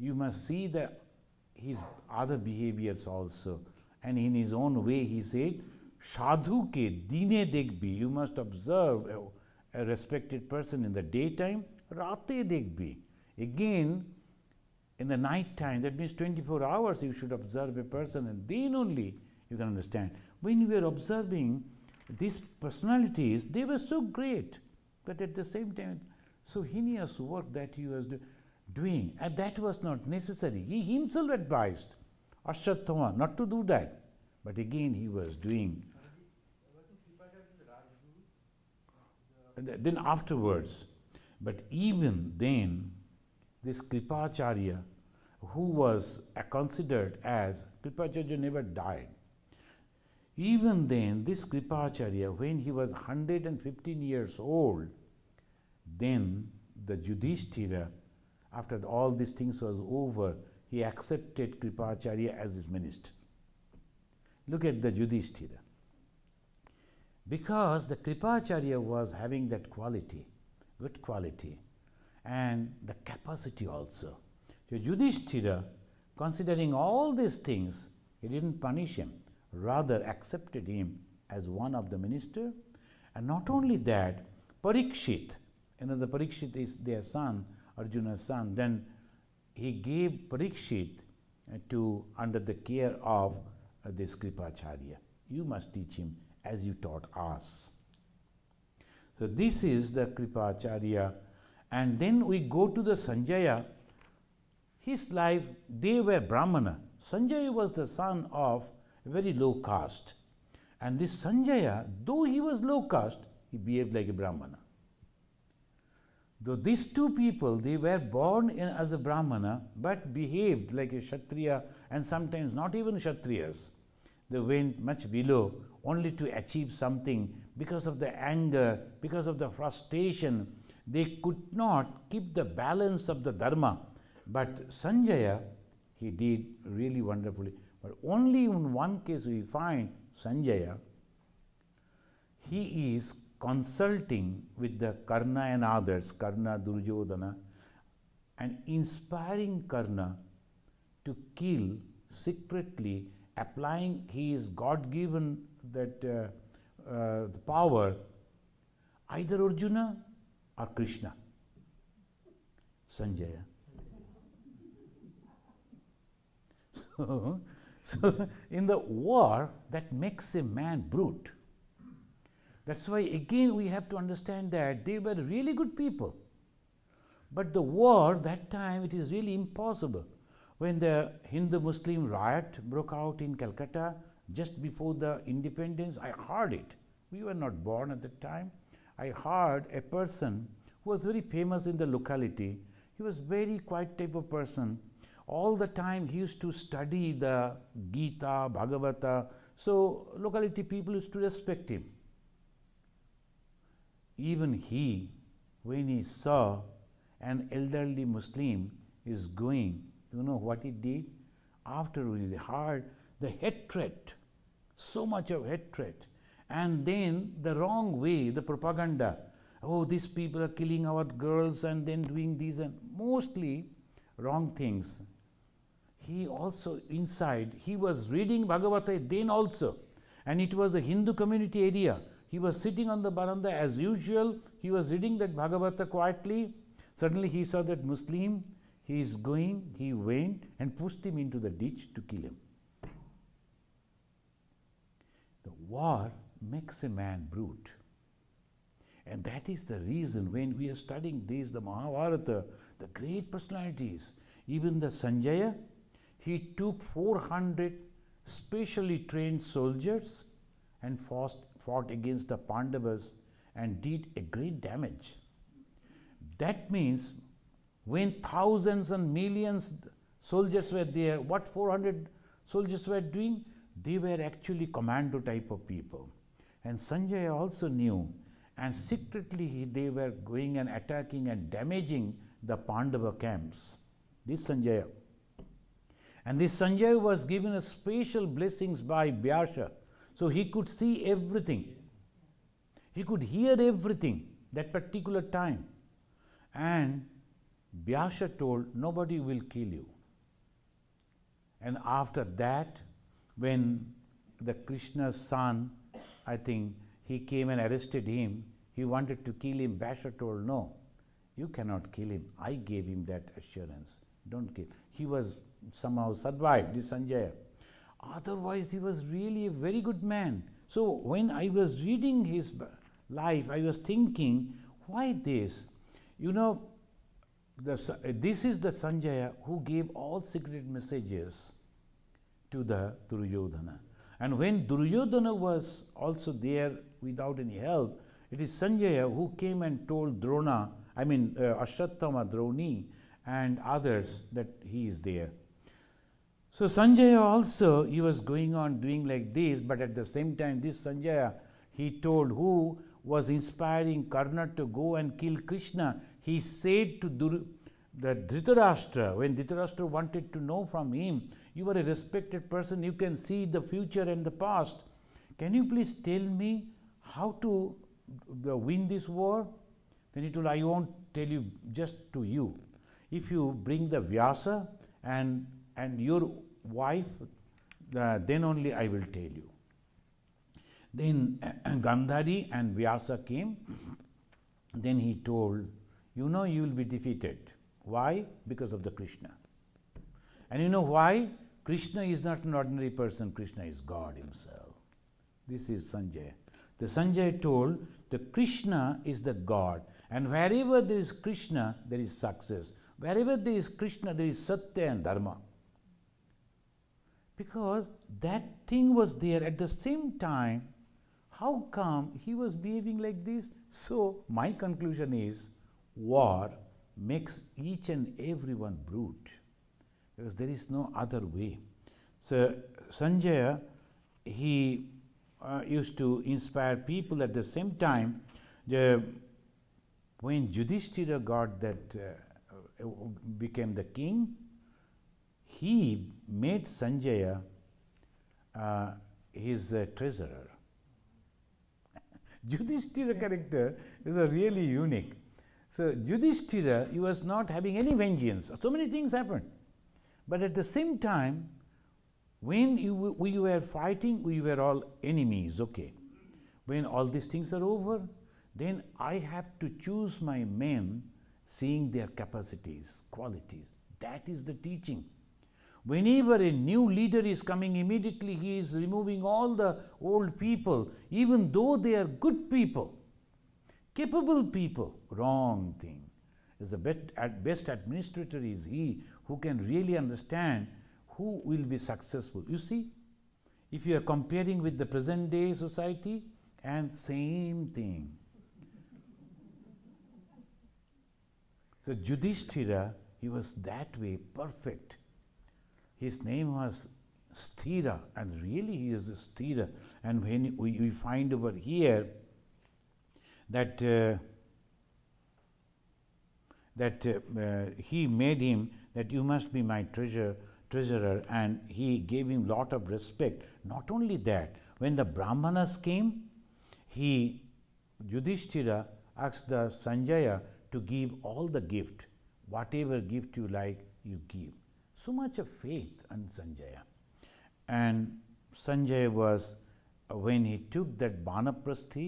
You must see the, his other behaviors also. And in his own way, he said, Sadhu ke dine dekbi, you must observe a, a respected person in the daytime, rate dekbi. Again, in the night time, that means 24 hours you should observe a person and then only you can understand. When we were observing these personalities, they were so great, but at the same time, so heinous work that he was do doing, and that was not necessary. He himself advised Ashwatthama not to do that, but again he was doing. Then afterwards, but even then, this Kripacharya, who was considered as Kripacharya never died. Even then, this Kripacharya, when he was 115 years old, then the Yudhishthira, after all these things was over, he accepted Kripacharya as his minister. Look at the Yudhishthira. Because the Kripacharya was having that quality, good quality, and the capacity also. So Yudhishthira, considering all these things, he didn't punish him, rather accepted him as one of the minister. And not only that, Parikshit, you know, the Parikshit is their son, Arjuna's son, then he gave Parikshit uh, to under the care of uh, this Kripacharya. You must teach him as you taught us. So this is the Kripacharya. And then we go to the Sanjaya. His life, they were Brahmana. Sanjaya was the son of a very low caste. And this Sanjaya, though he was low caste, he behaved like a Brahmana. Though these two people, they were born in, as a Brahmana, but behaved like a Kshatriya and sometimes not even Kshatriyas. They went much below only to achieve something because of the anger, because of the frustration. They could not keep the balance of the Dharma. But Sanjaya, he did really wonderfully. But only in one case we find Sanjaya, he is consulting with the Karna and others, Karna, Duryodhana, and inspiring Karna to kill secretly, applying his God given that uh, uh, the power, either Arjuna or Krishna. Sanjaya. So, so in the war, that makes a man brute. That's why again we have to understand that they were really good people. But the war, that time, it is really impossible. When the Hindu Muslim riot broke out in Calcutta just before the independence, I heard it. We were not born at that time. I heard a person who was very famous in the locality. He was very quiet type of person. All the time he used to study the Gita, Bhagavata. So locality people used to respect him. Even he, when he saw an elderly Muslim is going, you know what he did? After he heard the hatred, so much of hatred, and then the wrong way, the propaganda. Oh, these people are killing our girls and then doing these and mostly wrong things. He also inside, he was reading Bhagavata then also, and it was a Hindu community area. He was sitting on the baranda as usual, he was reading that Bhagavata quietly, Suddenly he saw that Muslim, he is going, he went and pushed him into the ditch to kill him. The war makes a man brute. And that is the reason when we are studying this, the Mahabharata, the great personalities, even the Sanjaya, he took 400 specially trained soldiers and fought, fought against the Pandavas and did a great damage. That means when thousands and millions soldiers were there, what 400 soldiers were doing? They were actually commando type of people. And Sanjay also knew and secretly they were going and attacking and damaging the Pandava camps. This Sanjaya. And this Sanjay was given a special blessings by Vyasa. So he could see everything. He could hear everything that particular time. And Vyasa told, Nobody will kill you. And after that, when the Krishna's son, I think, he came and arrested him, he wanted to kill him. Vyasa told, No, you cannot kill him. I gave him that assurance. Don't kill. He was somehow survived, this Sanjaya. Otherwise, he was really a very good man. So, when I was reading his life, I was thinking, why this? You know, the, this is the Sanjaya who gave all secret messages to the Duryodhana. And when Duryodhana was also there without any help, it is Sanjaya who came and told Drona, I mean uh, Ashwatthama, Droni and others that he is there. So Sanjaya also, he was going on doing like this, but at the same time this Sanjaya, he told who was inspiring Karna to go and kill Krishna he said to Dur- the Dhritarashtra, when Dhritarashtra wanted to know from him, you are a respected person, you can see the future and the past. Can you please tell me how to uh, win this war? Then he told, I won't tell you just to you. If you bring the Vyasa and, and your wife, uh, then only I will tell you. Then uh, Gandhari and Vyasa came. Then he told you know you will be defeated. Why? Because of the Krishna. And you know why? Krishna is not an ordinary person, Krishna is God Himself. This is Sanjay. The Sanjay told the Krishna is the God, and wherever there is Krishna, there is success. Wherever there is Krishna, there is Satya and Dharma. Because that thing was there at the same time, how come he was behaving like this? So, my conclusion is war makes each and every one brute because there is no other way. So Sanjaya, he uh, used to inspire people at the same time. The, when Yudhishthira got that, uh became the king, he made Sanjaya uh, his uh, treasurer. Yudhishthira character is a really unique. So Yudhishthira, he was not having any vengeance. So many things happened. But at the same time, when you, we were fighting, we were all enemies, okay. When all these things are over, then I have to choose my men seeing their capacities, qualities. That is the teaching. Whenever a new leader is coming, immediately he is removing all the old people, even though they are good people, capable people. Wrong thing. Is the best, best administrator is he who can really understand who will be successful. You see, if you are comparing with the present day society, and same thing. So Yudhishthira, he was that way perfect. His name was Sthira, and really he is Sthira. And when we, we find over here that uh, that uh, uh, he made him that you must be my treasure treasurer and he gave him lot of respect. Not only that when the brahmanas came he yudhishthira asked the sanjaya to give all the gift. Whatever gift you like you give so much of faith in sanjaya and sanjaya was uh, when he took that banaprasthi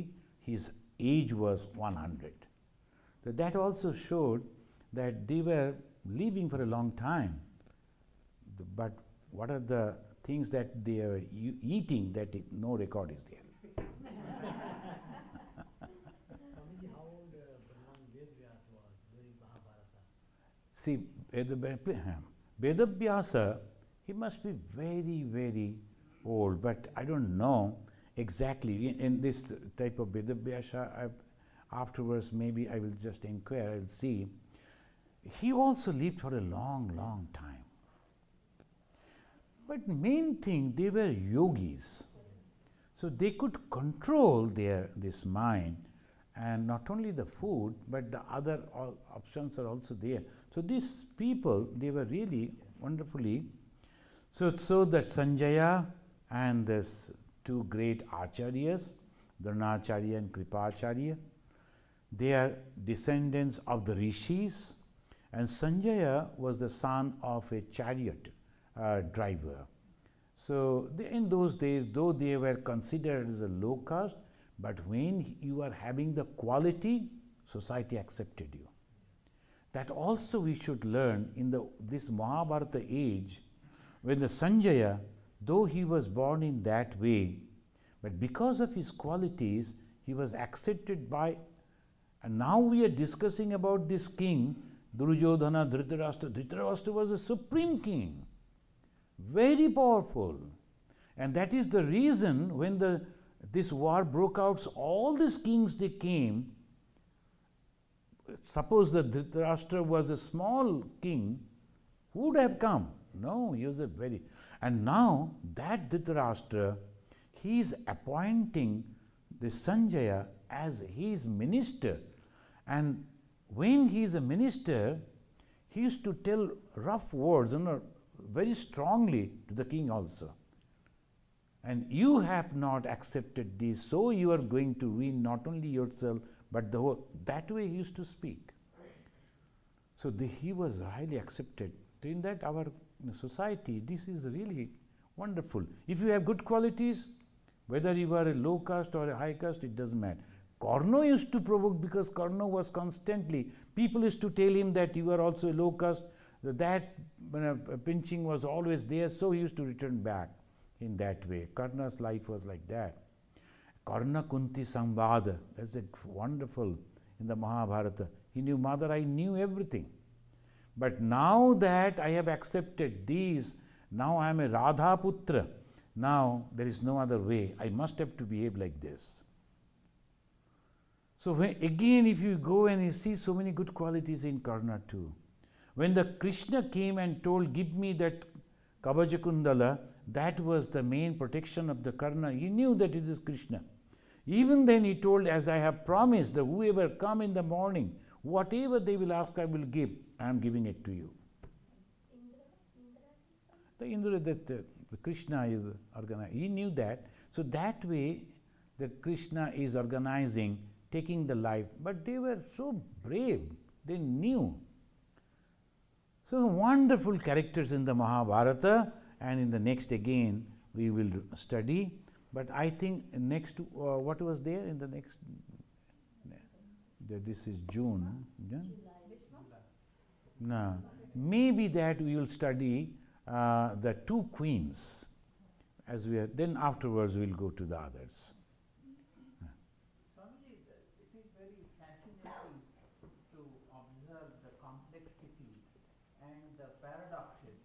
his age was 100 so that also showed that they were living for a long time. But what are the things that they are eating that no record is there? See, Vedavyasa, he must be very, very old, but I don't know exactly. In, in this type of Vedavyasa, afterwards maybe I will just inquire, I will see he also lived for a long, long time. But main thing, they were yogis. So they could control their this mind and not only the food, but the other all options are also there. So these people, they were really wonderfully. So, so that Sanjaya and this two great acharyas, Dronacharya and Kripacharya, they are descendants of the rishis and Sanjaya was the son of a chariot uh, driver. So, in those days, though they were considered as a low caste, but when you are having the quality, society accepted you. That also we should learn in the, this Mahabharata age, when the Sanjaya, though he was born in that way, but because of his qualities, he was accepted by, and now we are discussing about this king Duryodhana, Dhritarashtra. Dhritarashtra was a supreme king, very powerful. And that is the reason when the, this war broke out, all these kings they came. Suppose that Dhritarashtra was a small king, who would have come? No, he was a very. And now that Dhritarashtra, he is appointing the Sanjaya as his minister. And when he is a minister, he used to tell rough words, you know, very strongly to the king also. And you have not accepted this, so you are going to ruin not only yourself, but the whole. That way he used to speak. So the, he was highly accepted. In that, our society, this is really wonderful. If you have good qualities, whether you are a low caste or a high caste, it doesn't matter. Karna used to provoke because Karna was constantly, people used to tell him that you are also a low caste, that pinching was always there, so he used to return back in that way. Karna's life was like that. Karna Kunti Samvada, that's a wonderful in the Mahabharata. He knew, Mother, I knew everything. But now that I have accepted these, now I am a Radha Putra. Now there is no other way. I must have to behave like this. So when, again, if you go and you see so many good qualities in Karna too. When the Krishna came and told, give me that Kavachakundala, that was the main protection of the Karna. He knew that it is Krishna. Even then he told, as I have promised, that whoever come in the morning, whatever they will ask, I will give. I am giving it to you. The Indra, that the Krishna is organized. He knew that. So that way, the Krishna is organizing taking the life, but they were so brave, they knew. So, wonderful characters in the Mahabharata, and in the next again we will study. But I think next, uh, what was there in the next? This is June. Yeah? No, maybe that we will study uh, the two queens as we are. Then afterwards we will go to the others. Swamiji, it is very fascinating to observe the complexity and the paradoxes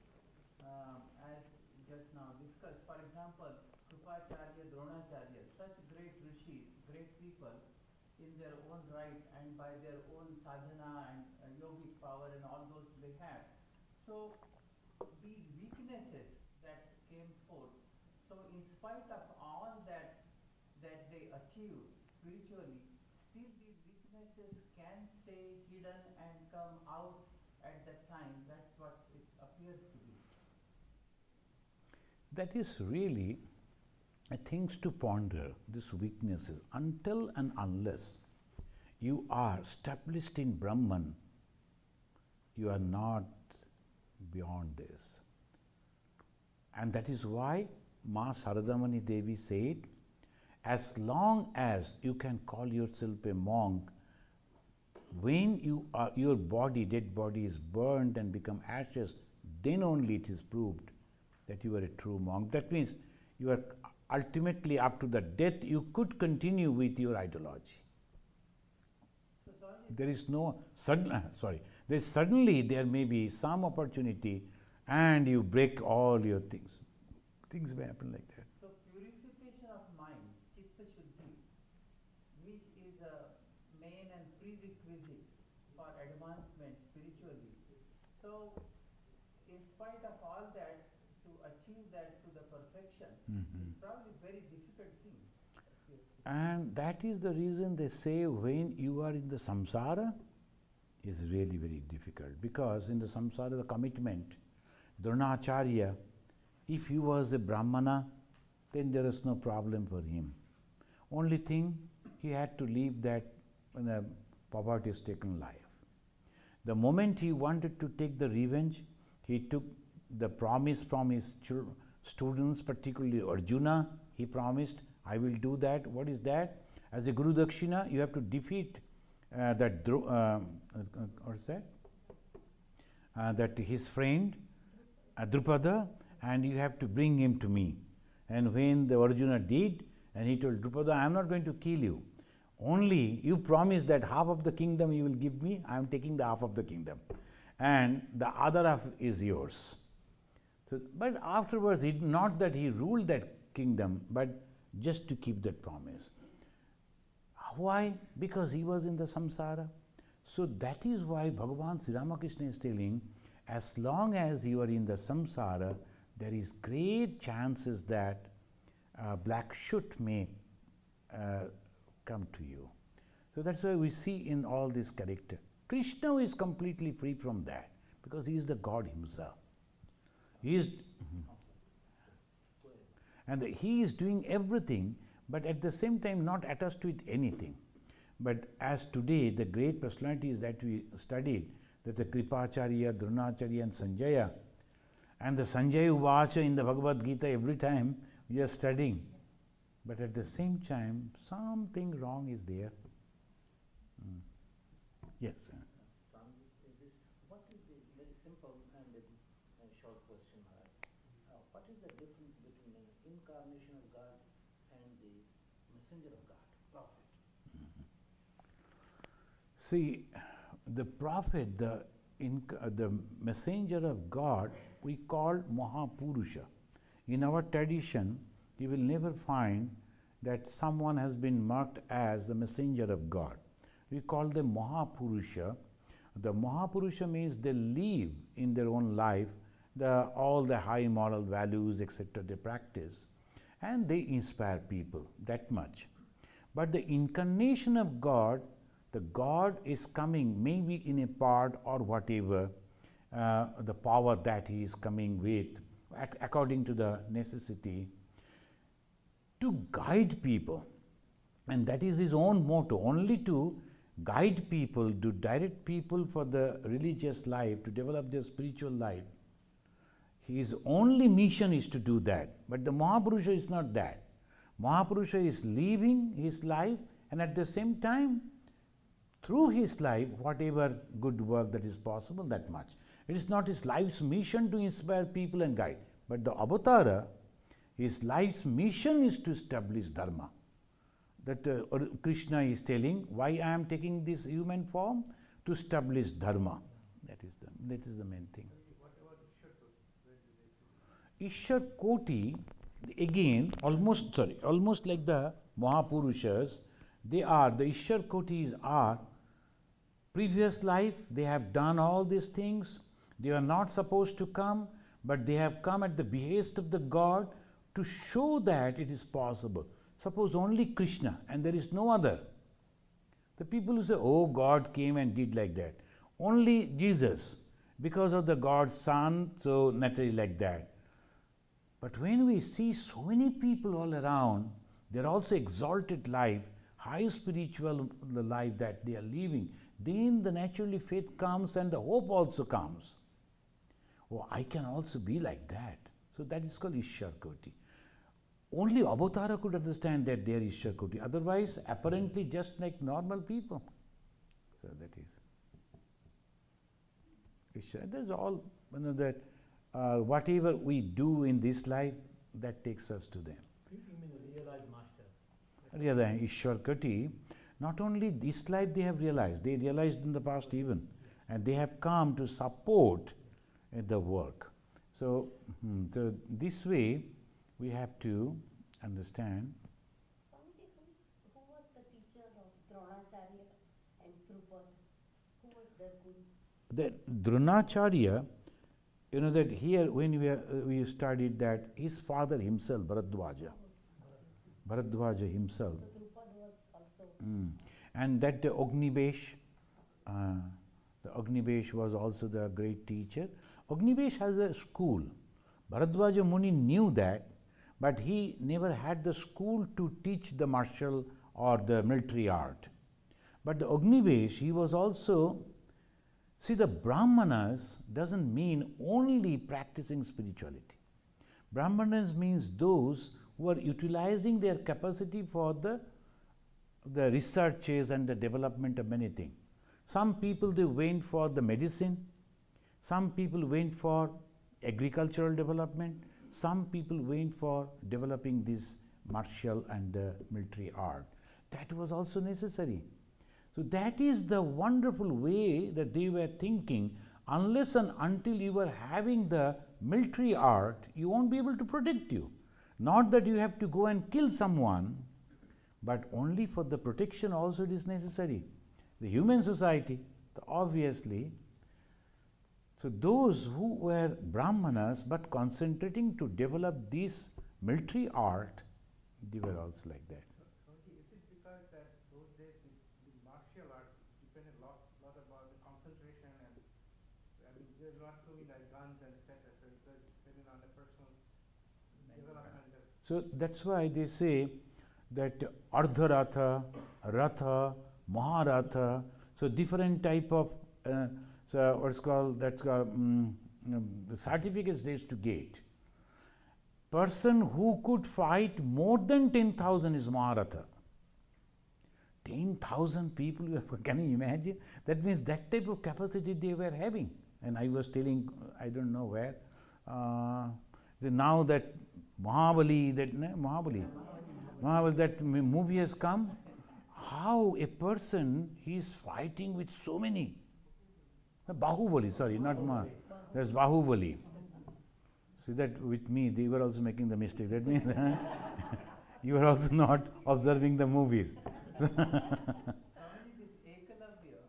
um, as just now discussed. For example, Krupacharya, Dronacharya, such great rishis, great people in and by their own sadhana and uh, yogic power and all those they have. So these weaknesses that came forth, so in spite of all that that they achieve spiritually, still these weaknesses can stay hidden and come out at that time. That's what it appears to be. That is really uh, things to ponder, these weaknesses, until and unless you are established in Brahman, you are not beyond this. And that is why Ma Saradamani Devi said, as long as you can call yourself a monk, when you are, your body, dead body is burned and become ashes, then only it is proved that you are a true monk. That means you are ultimately up to the death you could continue with your ideology. There is no sudden sorry. There is suddenly there may be some opportunity and you break all your things. Things may happen like that. so purification of mind, chitta shuddhi, which is a main and prerequisite for advancement spiritually. So, in spite of all that, to achieve that to the perfection Mhm. is probably very difficult thing. appears to be. And that is the reason they say when you are in the samsara is really very difficult because in the samsara the commitment, Dronacharya, if he was a Brahmana, then there is no problem for him. Only thing he had to leave that in a poverty stricken life. The moment he wanted to take the revenge, he took the promise from his students, particularly Arjuna. He promised, I will do that. What is that? As a Guru Dakshina, you have to defeat uh, that, Dro- uh, uh, that? Uh, that his friend, uh, Drupada, and you have to bring him to me. And when the Arjuna did, and he told Drupada, I am not going to kill you. Only you promise that half of the kingdom you will give me, I am taking the half of the kingdom. And the other half is yours. So, but afterwards, it, not that he ruled that kingdom, but just to keep that promise. Why? Because he was in the samsara. So that is why Bhagavan Sri Ramakrishna is telling, as long as you are in the samsara, there is great chances that uh, black shoot may uh, come to you. So that's why we see in all this character. Krishna is completely free from that because he is the God himself. He is, and he is doing everything, but at the same time not attached with anything. But as today, the great personalities that we studied, that the Kripacharya, Dronacharya, and Sanjaya, and the Sanjaya Uvacha in the Bhagavad Gita, every time we are studying. But at the same time, something wrong is there. Mm. Yes. sir. Swamiji, is this, what is the, very simple and a, a short question, Maharaj. Uh, what is the difference between an incarnation of God and the messenger of God, prophet? See, the prophet, the, uh, the messenger of God, we call Mahapurusha. In our tradition, you will never find that someone has been marked as the messenger of God. We call them Mahapurusha. The Mahapurusha means they live in their own life the, all the high moral values, etc., they practice, and they inspire people that much. But the incarnation of God, the God is coming maybe in a part or whatever, uh, the power that He is coming with, ac- according to the necessity, to guide people. And that is His own motto, only to guide people, to direct people for the religious life, to develop their spiritual life. His only mission is to do that. But the Mahapurusha is not that. Mahapurusha is living his life and at the same time, through his life, whatever good work that is possible, that much. It is not his life's mission to inspire people and guide. But the avatara, his life's mission is to establish dharma that uh, Krishna is telling why I am taking this human form to establish dharma. That is the that is the main thing. Ishwar Koti, again, almost sorry, almost like the Mahapurushas, they are the Ishwar Kotis are previous life, they have done all these things, they are not supposed to come, but they have come at the behest of the God to show that it is possible. Suppose only Krishna and there is no other. The people who say, Oh, God came and did like that. Only Jesus, because of the God's Son, so naturally like that. But when we see so many people all around, they're also exalted life, high spiritual life that they are living, then the naturally faith comes and the hope also comes. Oh, I can also be like that. So that is called Ishwar Koti. Only Avatara could understand that they there is Ishar Otherwise, apparently just like normal people. So that is. Ishar. There's all, you know, that uh, whatever we do in this life, that takes us to them. You mean the realized master? Realize Ishwar not only this life they have realized, they realized in the past even, and they have come to support uh, the work. So, hmm, so this way, we have to understand. who was the teacher of Dronacharya and? Who was guru? That Dronacharya, you know that here when we, uh, we studied that his father himself, Bharadwaja, Bharadwaja himself. So Drupad was also. Mm. And that the Agnivesh, uh, the Agnivesh was also the great teacher. Agnivesh has a school. Bharadwaja Muni knew that but he never had the school to teach the martial or the military art. But the Agnivesh, he was also, see, the Brahmanas doesn't mean only practicing spirituality. Brahmanas means those who are utilizing their capacity for the, the researches and the development of many things. Some people they went for the medicine, some people went for agricultural development, some people went for developing this martial and uh, military art. That was also necessary. So that is the wonderful way that they were thinking. Unless and until you are having the military art, you won't be able to protect you. Not that you have to go and kill someone, but only for the protection also it is necessary. The human society, obviously, so those who were Brahmanas but concentrating to develop this military art, they were also like that. So, because those days the, the martial art depended a lot, lot about the concentration and I mean not too like guns and etc. So depending on the personal development. So that's why they say that Ardharatha, Ratha, Maharatha, so different type of uh, so what's called that's called um, um, certificates they used to get. Person who could fight more than ten thousand is Maharatha. Ten thousand people, can you imagine? That means that type of capacity they were having. And I was telling, I don't know where. Uh, now that Mahabali, that no, Mahabali, Mahabali, that movie has come. How a person he is fighting with so many Bahubali, sorry, not Ma. There's Bahubali. See that with me, they were also making the mistake. That means you are also not observing the movies. this Ekalavya,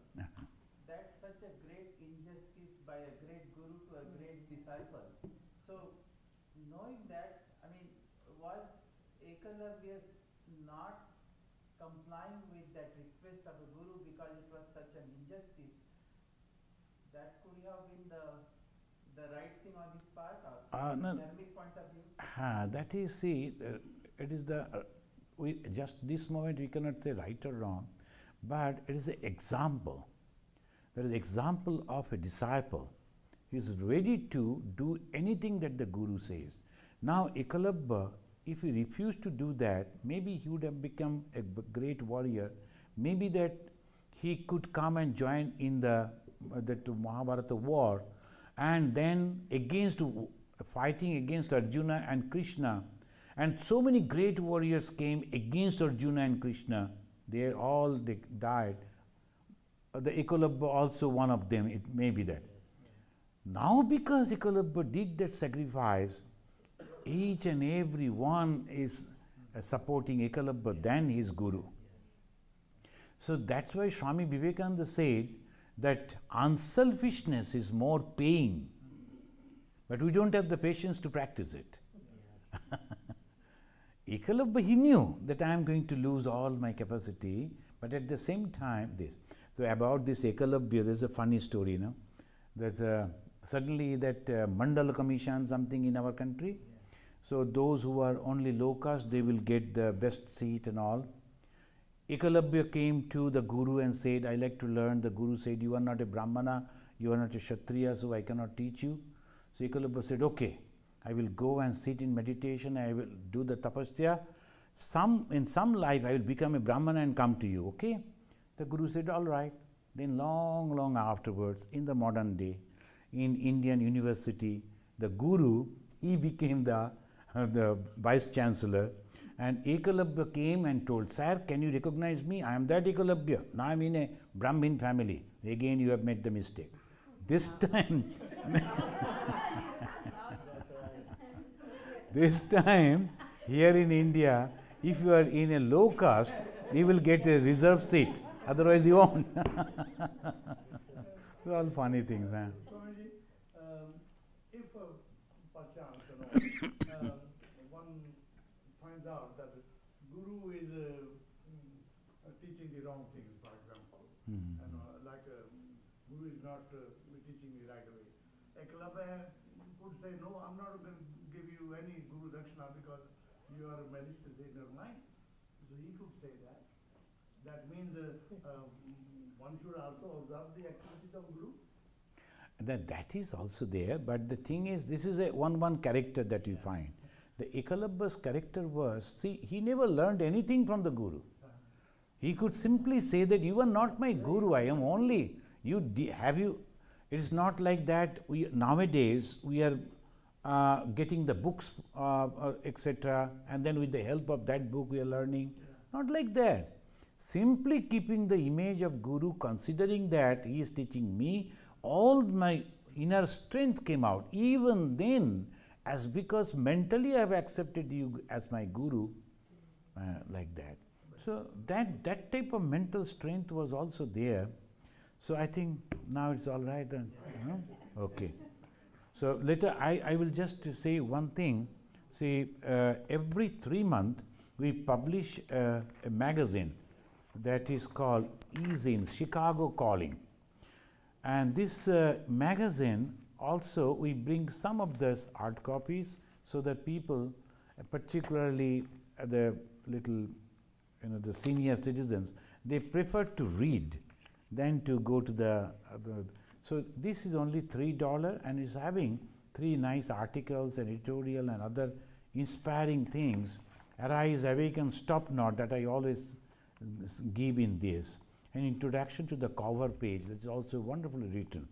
that's such a great injustice by a great guru to a great disciple. So, knowing that, I mean, was Ekalavya not complying with that request of a guru because it was such an injustice? that could have been the the right thing on his part or uh, no, point of view? That is, see, uh, it is the, uh, we just this moment we cannot say right or wrong, but it is an example. That is example of a disciple He is ready to do anything that the Guru says. Now, Ekalabya, if he refused to do that, maybe he would have become a great warrior. Maybe that he could come and join in the uh, that Mahabharata war, and then against fighting against Arjuna and Krishna, and so many great warriors came against Arjuna and Krishna. They all they died. Uh, the Ekalabya also one of them. It may be that. Now, because Ekalabya did that sacrifice, each and every one is uh, supporting Ekalabya than his guru. So that's why Swami Vivekananda said that unselfishness is more paying, but we don't have the patience to practice it. Ekalabya, he knew that I am going to lose all my capacity, but at the same time, this. So about this Ekalabya, there's a funny story, you know. There's a, suddenly that uh, Mandal Commission something in our country. So those who are only low caste, they will get the best seat and all. Ekalabya came to the Guru and said, I like to learn. The Guru said, You are not a Brahmana, you are not a Kshatriya, so I cannot teach you. So Ekalabya said, Okay, I will go and sit in meditation, I will do the tapasya. Some in some life I will become a Brahmana and come to you, okay? The Guru said, All right. Then long, long afterwards, in the modern day, in Indian university, the Guru, he became the, the vice chancellor and Ekalabya came and told, Sir, can you recognize me? I am that Ekalabya. Now I am in a Brahmin family. Again, you have made the mistake. This time, this time, here in India, if you are in a low caste, you will get a reserved seat. Otherwise, you won't. These all funny things. Huh? Swamiji, um, if uh, perchance, you know, uh, one finds out that Guru is uh, mm, uh, teaching the wrong things, for example, Mhm. and uh, like uh, Guru is not uh, teaching the right way. Eklavya could say, no, I'm not going to give you any Guru Dakshina because you are malicious in your mind. So he could say that. That means uh, uh, one should also observe the activities of Guru. That, that is also there, but the thing is, this is a one one character that you find. The Ekalabya's character was, see, he never learned anything from the Guru. He could simply say that you are not my Guru, I am only. You have you. It is not like that. We nowadays we are uh, getting the books, uh, uh, etc., and then with the help of that book we are learning. Not like that. Simply keeping the image of Guru, considering that he is teaching me, all my inner strength came out. Even then, as because mentally I have accepted you as my Guru, uh, like that. So that that type of mental strength was also there. So I think now it's all right then. no? Okay. So later I, I will just say one thing. See, uh, every three months we publish uh, a magazine that is called e-zine Chicago Calling. And this uh, magazine also we bring some of the hard copies so that people, uh, particularly uh, the little, you know, the senior citizens, they prefer to read than to go to the. Uh, the so this is only three dollar and is having three nice articles, editorial, and other inspiring things. Arise, awaken, stop not. That I always give in this. An introduction to the cover page that's also wonderfully written.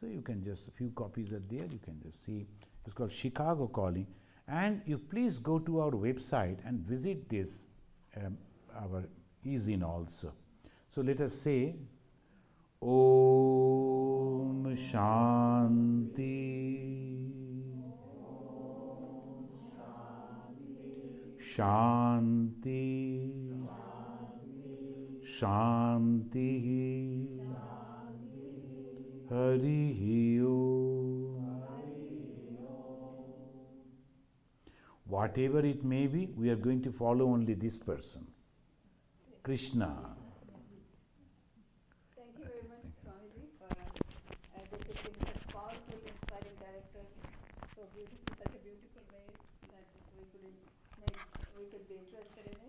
So you can just a few copies are there. You can just see. It's called Chicago Calling, and you please go to our website and visit this um, our e-zine also. So let us say Om Shanti Shanti Shanti Hari Whatever it may be, we are going to follow only this person. Krishna. Thank you very much, Swamiji, for uh, such powerful, inspiring characters so beautiful, such a beautiful way that we could, we could be interested in.